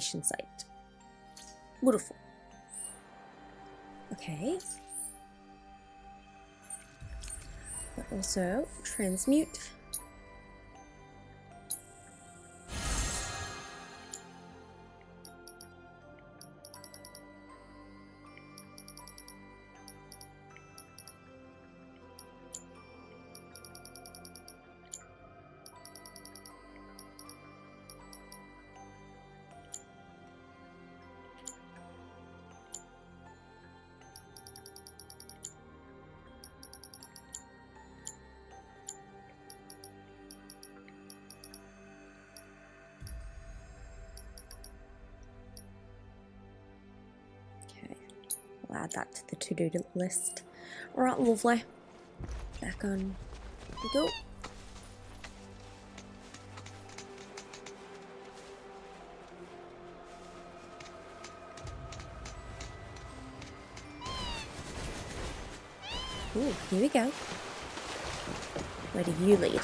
Speaker 1: Site. Beautiful. Okay. But also transmute. That to the to-do list. Alright, lovely. Back on we go. Ooh, here we go. Where do you lead?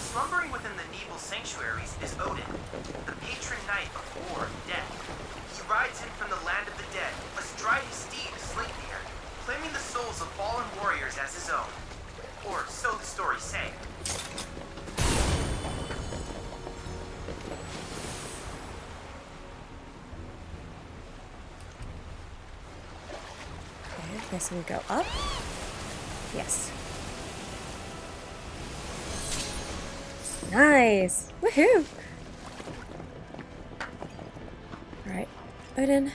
Speaker 20: Slumbering within the Nebel sanctuaries is Odin, the patron knight of war and death. Rides in from the land of the dead, astride his steed Sleipnir, claiming the souls of fallen warriors as his own. Or so the stories say.
Speaker 1: Okay, guess we'll go up. Yes. Nice! Woohoo! Odin.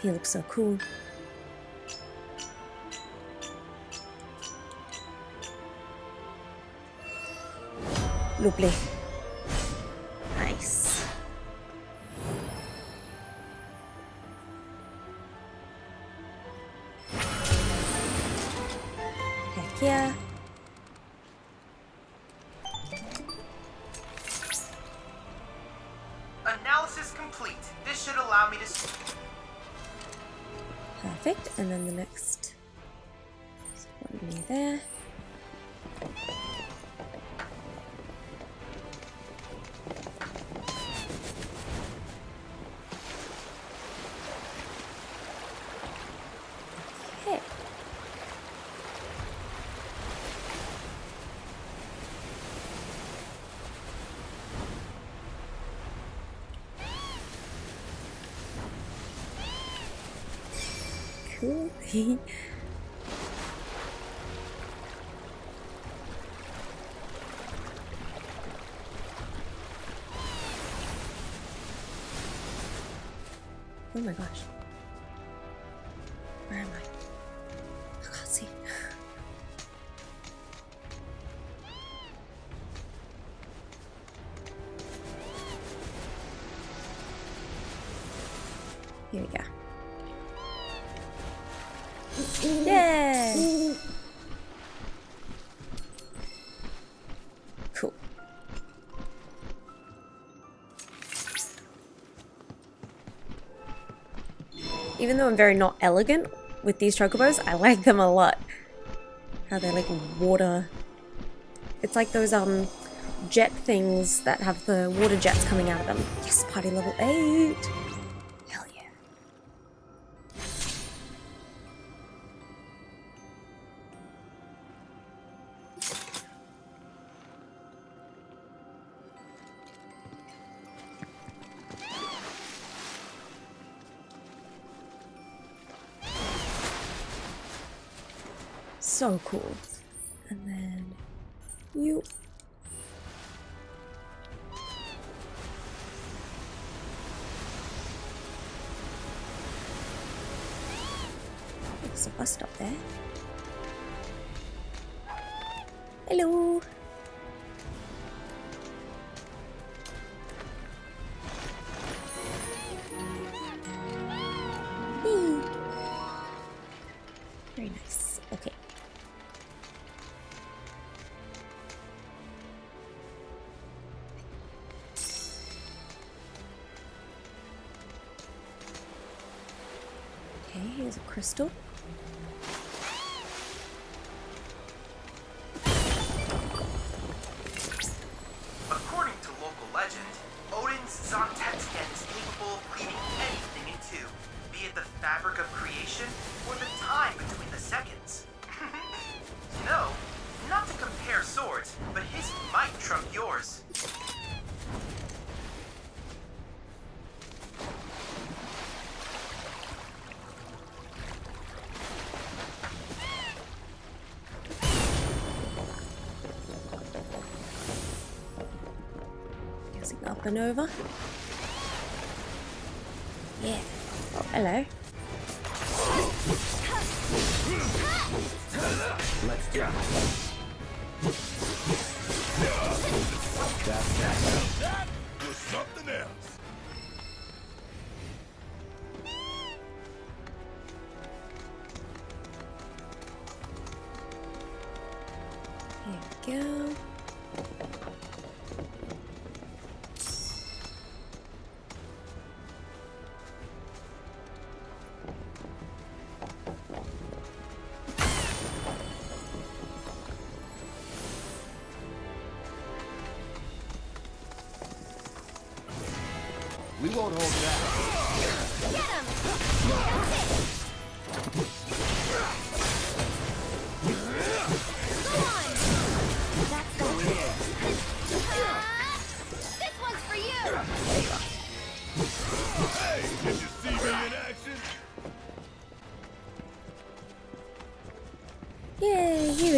Speaker 1: He looks so cool. Lovely. Oh my gosh. Even though I'm very not elegant with these chocobos, I like them a lot. How they're like water. It's like those um jet things that have the water jets coming out of them. Yes, party level 8! So cool. And then you. There's a bus stop there. Hello. Here's Up and over. Yeah. Oh, hello.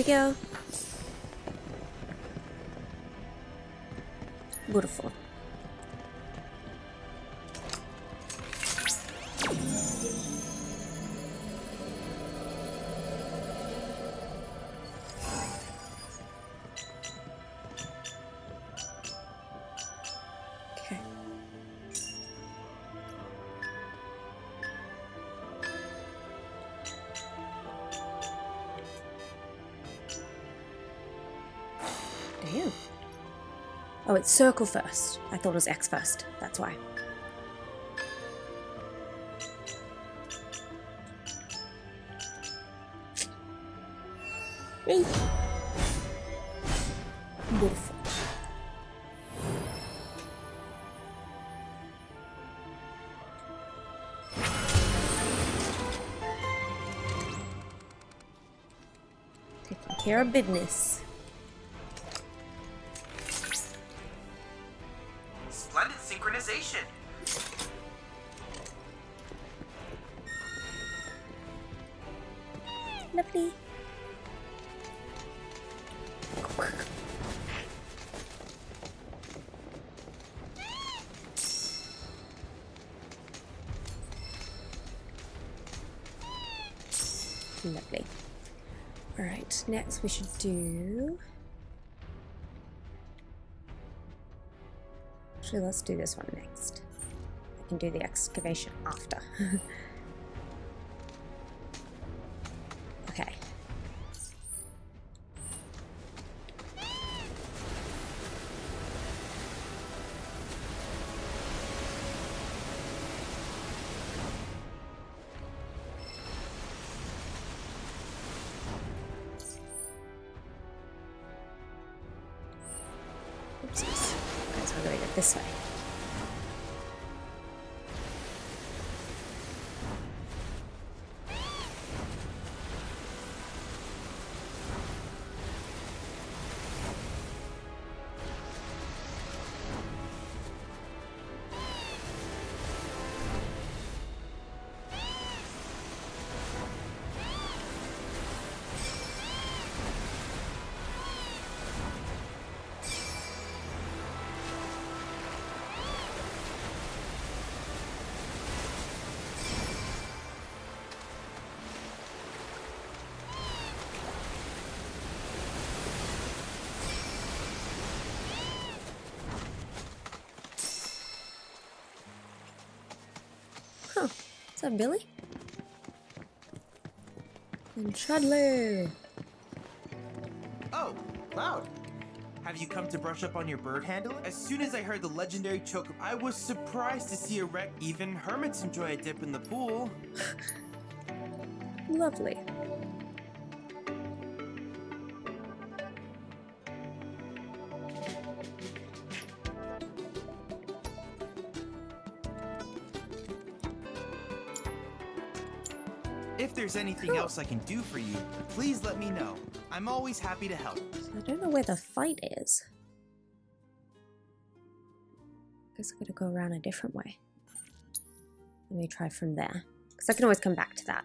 Speaker 8: Go.
Speaker 1: Oh, it's circle first. I thought it was X first. That's why. Beautiful. Taking care of business. Next we should do. Actually, let's do this one next. I can do the excavation after. that Billy? And Chudler.
Speaker 20: Oh, Cloud. Have you come to brush up on your bird handling? As soon as I heard the legendary choke, I was surprised to see a wreck. Even hermits enjoy a dip in the pool.
Speaker 1: Lovely.
Speaker 20: If there's anything else I can do for you, please let me know. I'm always happy to help.
Speaker 1: So I don't know where the fight is. I Guess I'm gonna go around a different way. Let me try from there. Because I can always come back to that.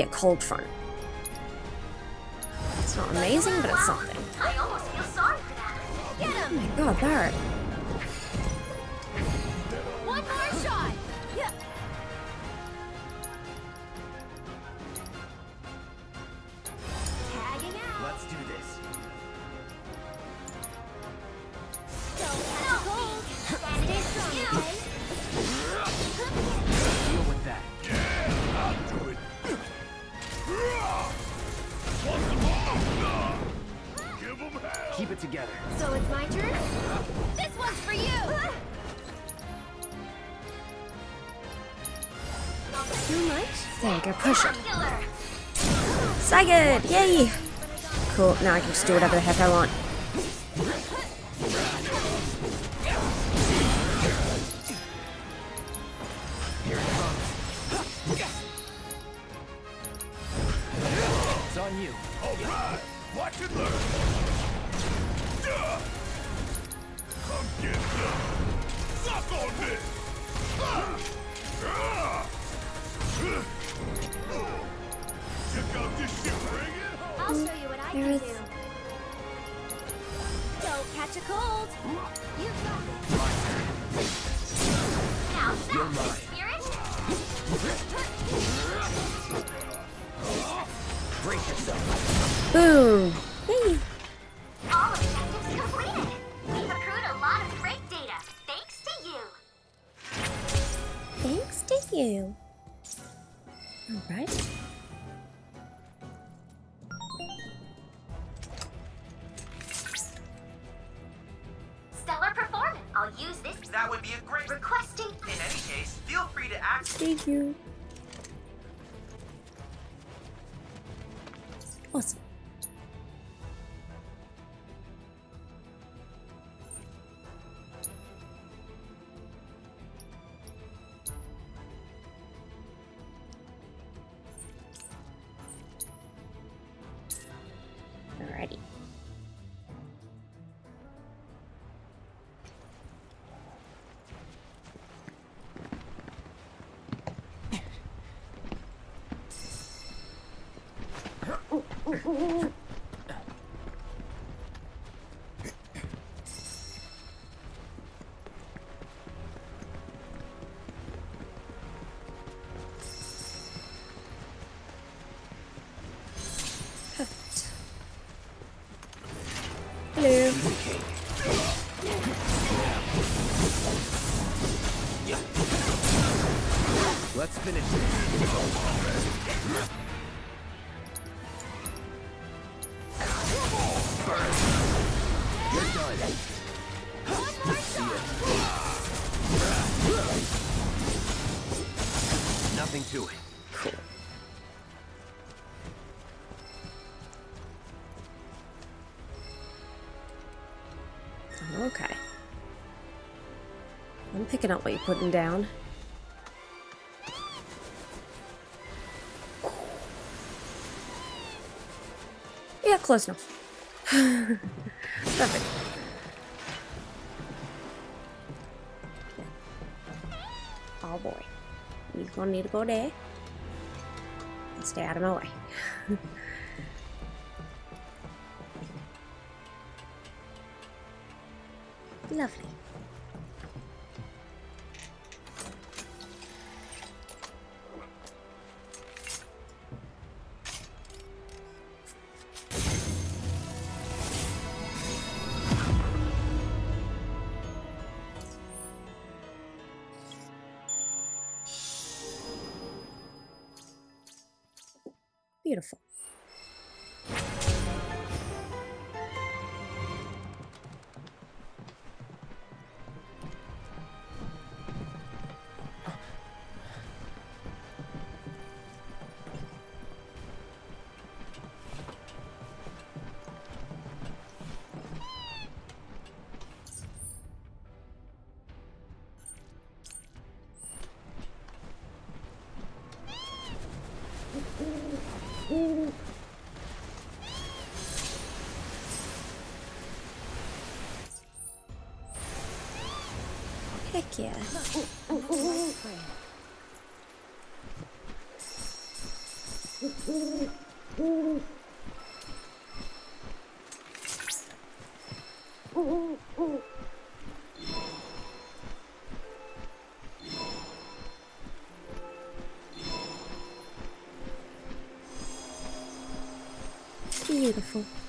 Speaker 6: be a
Speaker 1: cold front. It's not amazing, but it's something.
Speaker 6: Oh my
Speaker 1: god, Barrett. just do whatever the heck I want. Ooh. picking up what you're putting down. Yeah, close enough. Perfect. Oh boy. You're gonna need to go there. And stay out of my way. Beautiful. Yeah. Beautiful.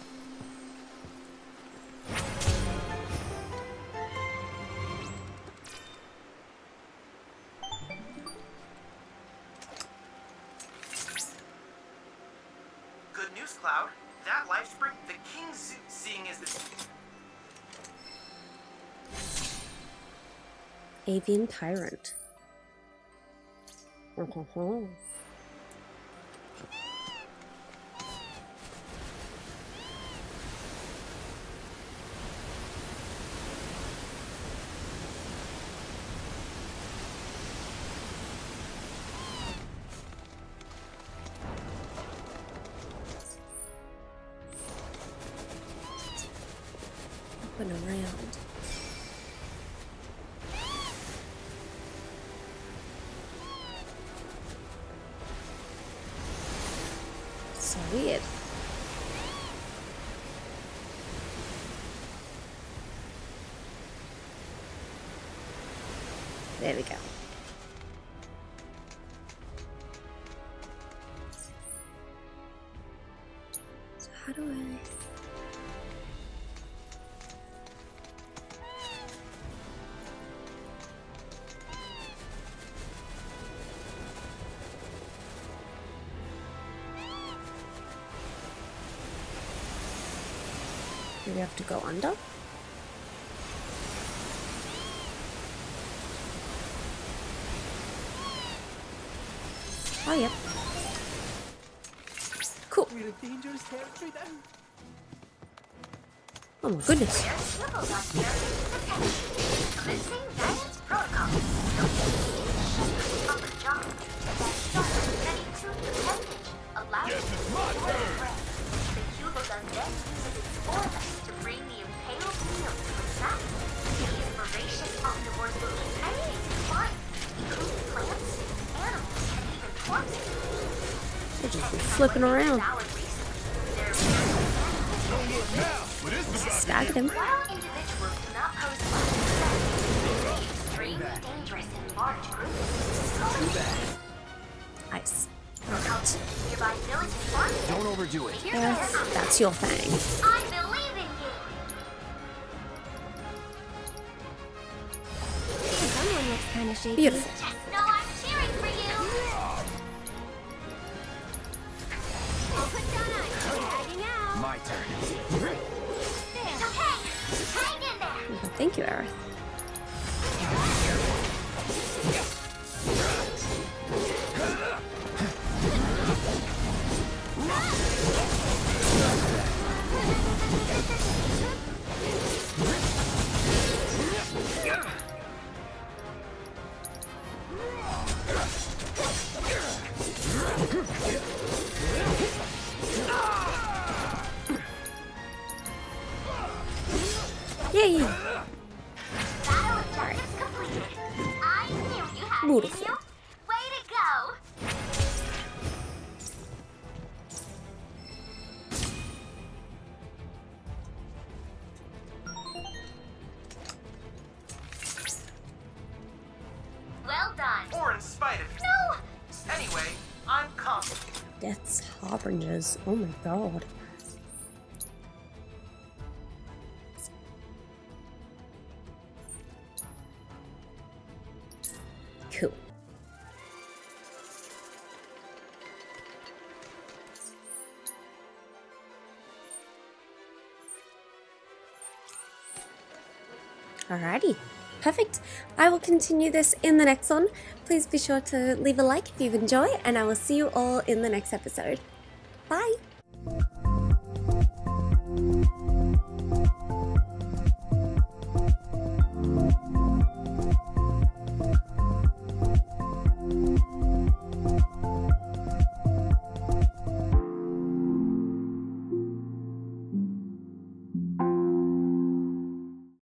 Speaker 1: Avian Tyrant. Mm-hmm. Have to go under? Oh, yep. Cool. Oh my goodness.
Speaker 21: Guess it's my turn.
Speaker 22: Omnivores will eat anything they find, including plants, animals, and even corpses.
Speaker 1: They're just flipping around. Stagged him.
Speaker 22: Wild individuals do not pose threat. Extremely dangerous in large groups.
Speaker 1: Nice.
Speaker 22: Out. Nearby village and farm.
Speaker 8: Don't overdo it.
Speaker 1: Yes, that's your thing. Beautiful. Oh my god. Cool. Alrighty. Perfect. I will continue this in the next one. Please be sure to leave a like if you've enjoyed, and I will see you all in the next episode. Bye!